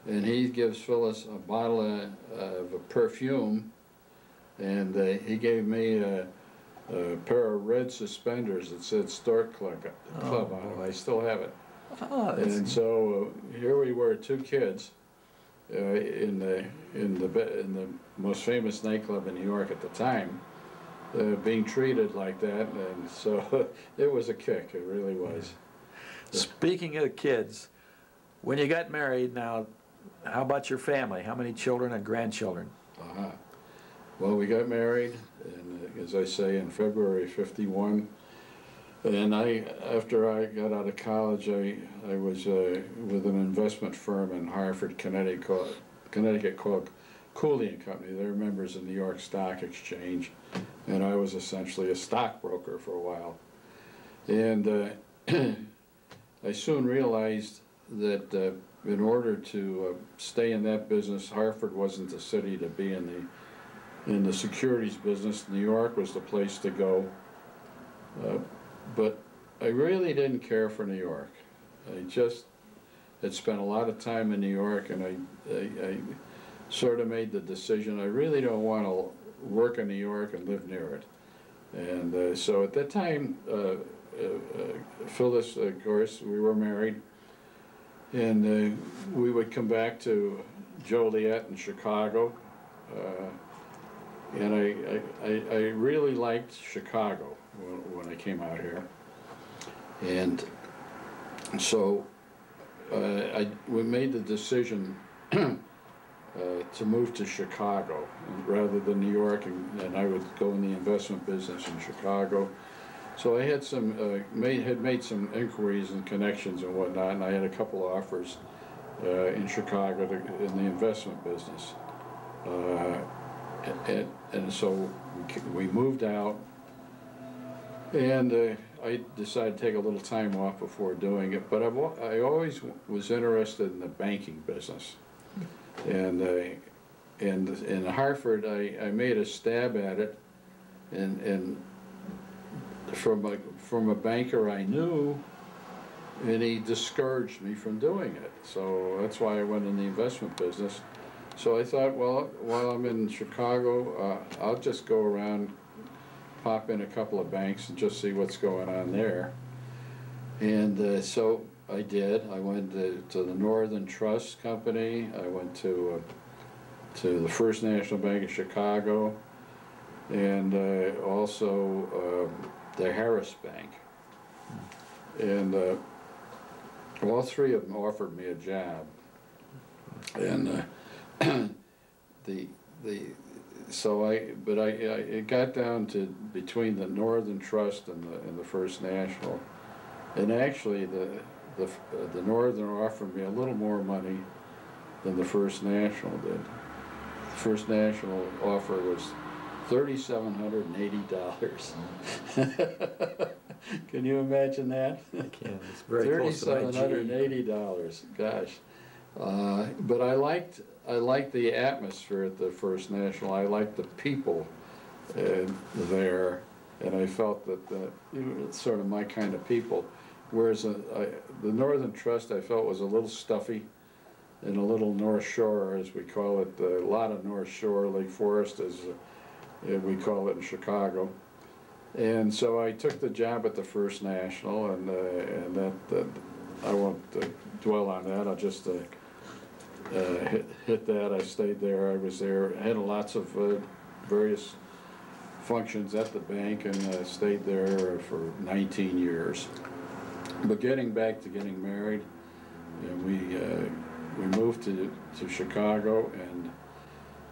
and he gives Phyllis a bottle of, of a perfume, and uh, he gave me a, a pair of red suspenders that said Stork Club, Club on them, I still have it. Oh, And so, uh, here we were, two kids, uh, in the, in the, in the most famous nightclub in New York at the time, uh, being treated like that, and so, it was a kick, it really was. speaking of kids, when you got married, now, how about your family? How many children and grandchildren? Uh-huh. Well, we got married, and uh, as I say, in February fifty-one. And I, after I got out of college, I, I was uh, with an investment firm in Hartford, Connecticut, Connecticut called Cooley and Company. They're members of the New York Stock Exchange, and I was essentially a stockbroker for a while. And uh, I soon realized that uh, in order to uh, stay in that business, Hartford wasn't the city to be in the, in the securities business. New York was the place to go. Uh, But I really didn't care for New York. I just had spent a lot of time in New York and I, I, I sort of made the decision, I really don't want to work in New York and live near it. And uh, so at that time, uh, uh, uh, Phyllis, of course, we were married. And uh, we would come back to Joliet in Chicago. And I, I- I, really liked Chicago when, when I came out here. And so uh, I, we made the decision uh, to move to Chicago rather than New York, and, and I would go in the investment business in Chicago. So I had some, uh, made, had made some inquiries and connections and whatnot, and I had a couple of offers uh, in Chicago to, in the investment business. Uh, and so we moved out, and uh, I decided to take a little time off before doing it, but I've, I always was interested in the banking business. And, uh, and in Hartford, I, I made a stab at it, and, and from a, from a banker I knew, and he discouraged me from doing it. So that's why I went in the investment business. So I thought, well, while I'm in Chicago, uh, I'll just go around, pop in a couple of banks and just see what's going on there. And uh, so I did. I went to, to the Northern Trust Company. I went to uh, to the First National Bank of Chicago, and uh, also um, the Harris Bank. And uh, all three of them offered me a job. And uh, the, the, so I, but I, I, it got down to between the Northern Trust and the, and the First National. And actually, the, the, uh, the Northern offered me a little more money than the First National did. The First National offer was thirty-seven hundred and eighty dollars. Can you imagine that? I can, it's very close to my Thirty-seven hundred and eighty dollars, gosh. Uh, But I liked, I liked the atmosphere at the First National, I liked the people uh, there, and I felt that, that, you know, it's sort of my kind of people. Whereas uh, I- the Northern Trust, I felt was a little stuffy, and a little North Shore, as we call it, a lot of North Shore, Lake Forest, as uh, we call it in Chicago. And so I took the job at the First National, and, uh, and that, that, I won't uh, dwell on that, I'll just, hit, hit that, I stayed there, I was there, I had lots of, uh, various functions at the bank, and, uh, stayed there for nineteen years. But getting back to getting married, you know, we, uh, we moved to, to Chicago, and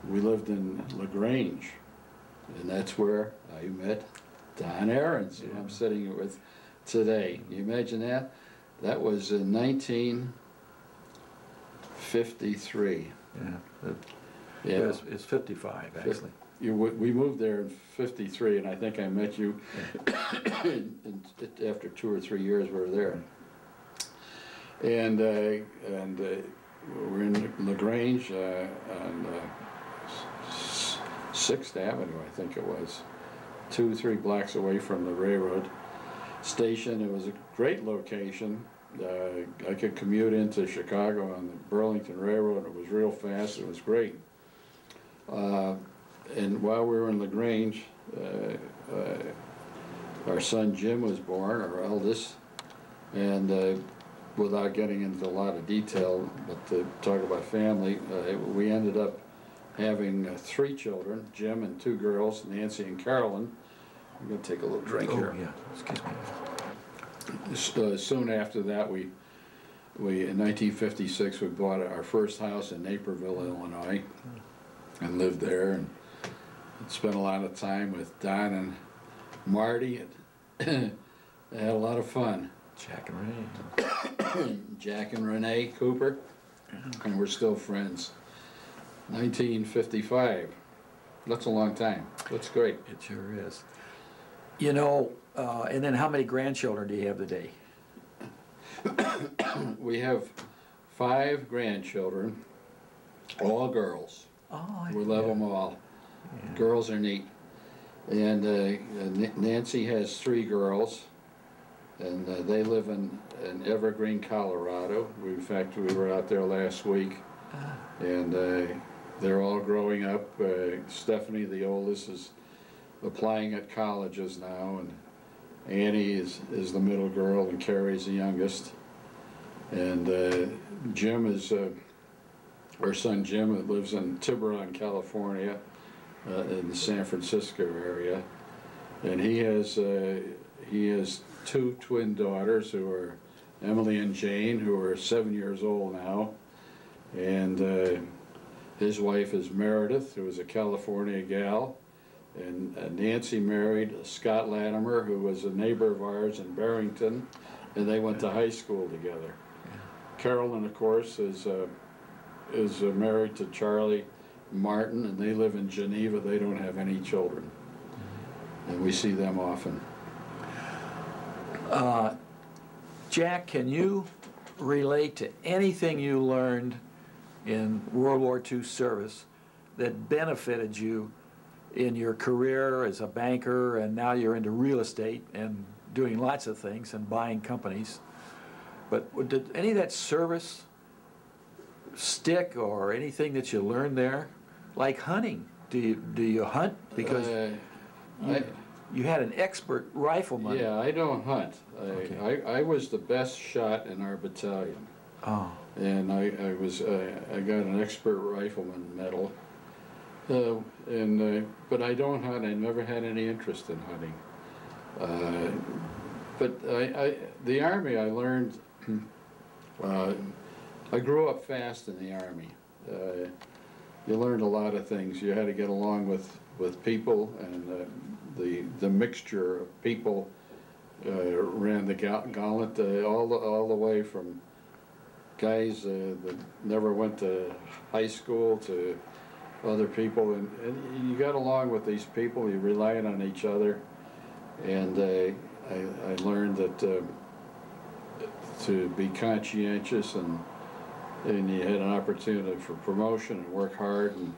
we lived in LaGrange, and that's where I met Don Aarons, who I'm sitting with today. You imagine that? That was in nineteen fifty-three. Yeah, it- Yeah, it's, it's fifty-five, actually. you, we moved there in fifty-three, and I think I met you in- in- after two or three years we were there. And, uh, and, uh, we're in LaGrange, uh, on, uh, Sixth Avenue, I think it was, two, three blocks away from the railroad station. It was a great location. Uh, I could commute into Chicago on the Burlington Railroad. And it was real fast. It was great. Uh, and while we were in LaGrange, uh, uh, our son Jim was born, our eldest, and uh, without getting into a lot of detail, but to talk about family, uh, we ended up having uh, three children, Jim and two girls, Nancy and Carolyn. I'm gonna take a little drink Oh, here. yeah, excuse me. Uh, Soon after that, we, we, in nineteen fifty-six, we bought our first house in Naperville, Illinois, and lived there, and spent a lot of time with Don and Marty, and had a lot of fun. Jack and Renee. Jack and Renee Cooper, and we're still friends. Nineteen fifty-five, that's a long time, that's great. It sure is. You know, uh, and then how many grandchildren do you have today? We have five grandchildren, all girls. Oh, We love them all. Girls are neat. And uh, Nancy has three girls, and uh, they live in, in Evergreen, Colorado. We, in fact, we were out there last week, and uh, they're all growing up. Uh, Stephanie, the oldest, is applying at colleges now, and Annie is, is the middle girl, and Carrie's the youngest. And uh, Jim is, uh, our son Jim that lives in Tiburon, California, uh, in the San Francisco area. And he has, uh, he has two twin daughters who are Emily and Jane, who are seven years old now. And uh, his wife is Meredith, who is a California gal. And uh, Nancy married Scott Latimer, who was a neighbor of ours in Barrington, and they went to high school together. Carolyn, of course, is, uh, is uh, married to Charlie Martin, and they live in Geneva. They don't have any children. And we see them often. Uh, Jack, can you relate to anything you learned in World War II service that benefited you in your career as a banker, and now you're into real estate and doing lots of things and buying companies? But did any of that service stick or anything that you learned there? Like hunting? Do you, do you hunt? Because Uh, you, I, you had an expert rifleman. yeah, I don't hunt. Okay. I, I, I was the best shot in our battalion. Oh, and I, I was, uh, I got an expert rifleman medal. Uh, and, uh, but I don't hunt, I never had any interest in hunting. Uh, but I, I, the army, I learned, uh, I grew up fast in the army. Uh, you learned a lot of things, you had to get along with, with people and, uh, the, the mixture of people, ran the ga- gauntlet, all, the all the way from guys that never went to high school to other people, and, and you got along with these people. You relied on each other, and uh, I, I learned that um to be conscientious and and you had an opportunity for promotion and work hard, and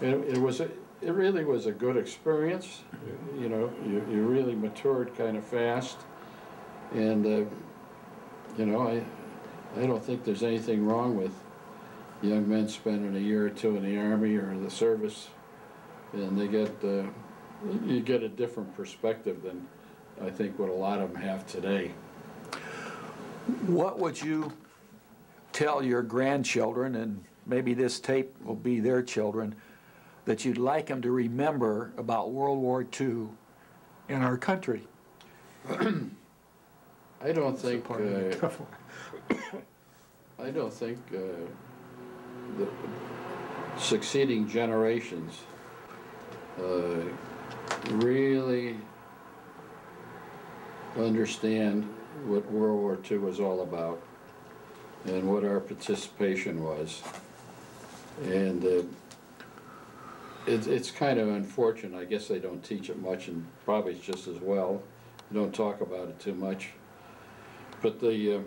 it, it was a, it really was a good experience. You know, you, you really matured kind of fast, and uh, you know I. I don't think there's anything wrong with young men spending a year or two in the army or the service, and they get, uh, you get a different perspective than I think what a lot of them have today. What would you tell your grandchildren, and maybe this tape will be their children, that you'd like them to remember about World War II in our country? I don't think, Part of the uh. I don't think uh, the succeeding generations uh, really understand what World War II was all about. and what our participation was. And uh, it's, it's kind of unfortunate, I guess they don't teach it much and probably it's just as well. They don't talk about it too much. But the, um,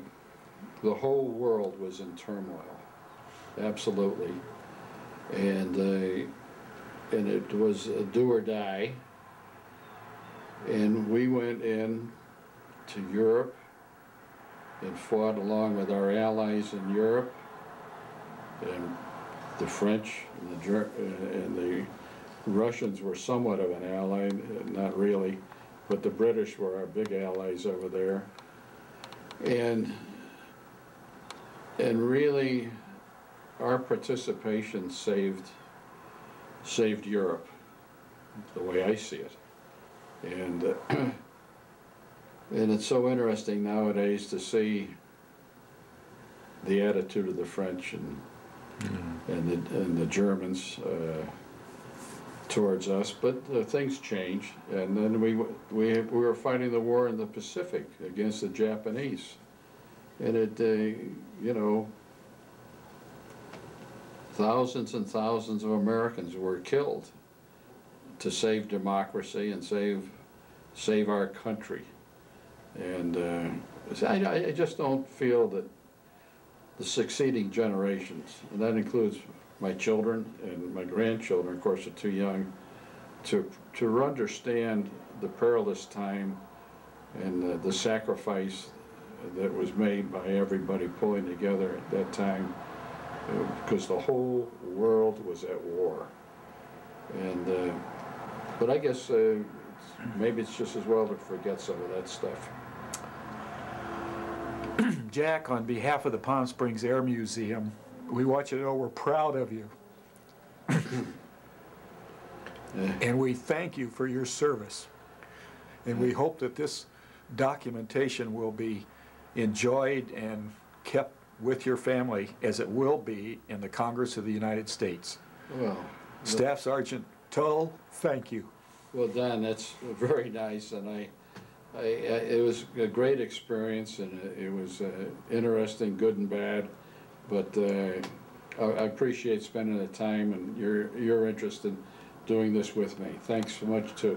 the whole world was in turmoil, absolutely. And, uh, and it was a do or die. And we went in to Europe and fought along with our allies in Europe. And the French and the Ger- and the Russians were somewhat of an ally, not really, but the British were our big allies over there. And, and really, our participation saved, saved Europe, the way I see it. And, uh, and it's so interesting nowadays to see the attitude of the French and, and the, and the Germans uh, towards us, but uh, things change. And then we, we, we were fighting the war in the Pacific against the Japanese. And it, uh, you know, thousands and thousands of Americans were killed to save democracy and save, save our country. And uh, I, I- just don't feel that the succeeding generations, and that includes my children and my grandchildren, of course, are too young, to, to understand the perilous time and the, the sacrifice that was made by everybody pulling together at that time, because the whole world was at war. And, uh, but I guess uh, maybe it's just as well to forget some of that stuff. Jack, on behalf of the Palm Springs Air Museum, we want you to know we're proud of you. And we thank you for your service. And we hope that this documentation will be enjoyed and kept with your family as it will be in the Congress of the United States. Well, Staff Sergeant Tull, thank you. Well, Don, that's very nice, and I, I, I- it was a great experience, and it- it was uh, interesting, good and bad, but uh, I I appreciate spending the time and your, your interest in doing this with me. Thanks so much, too.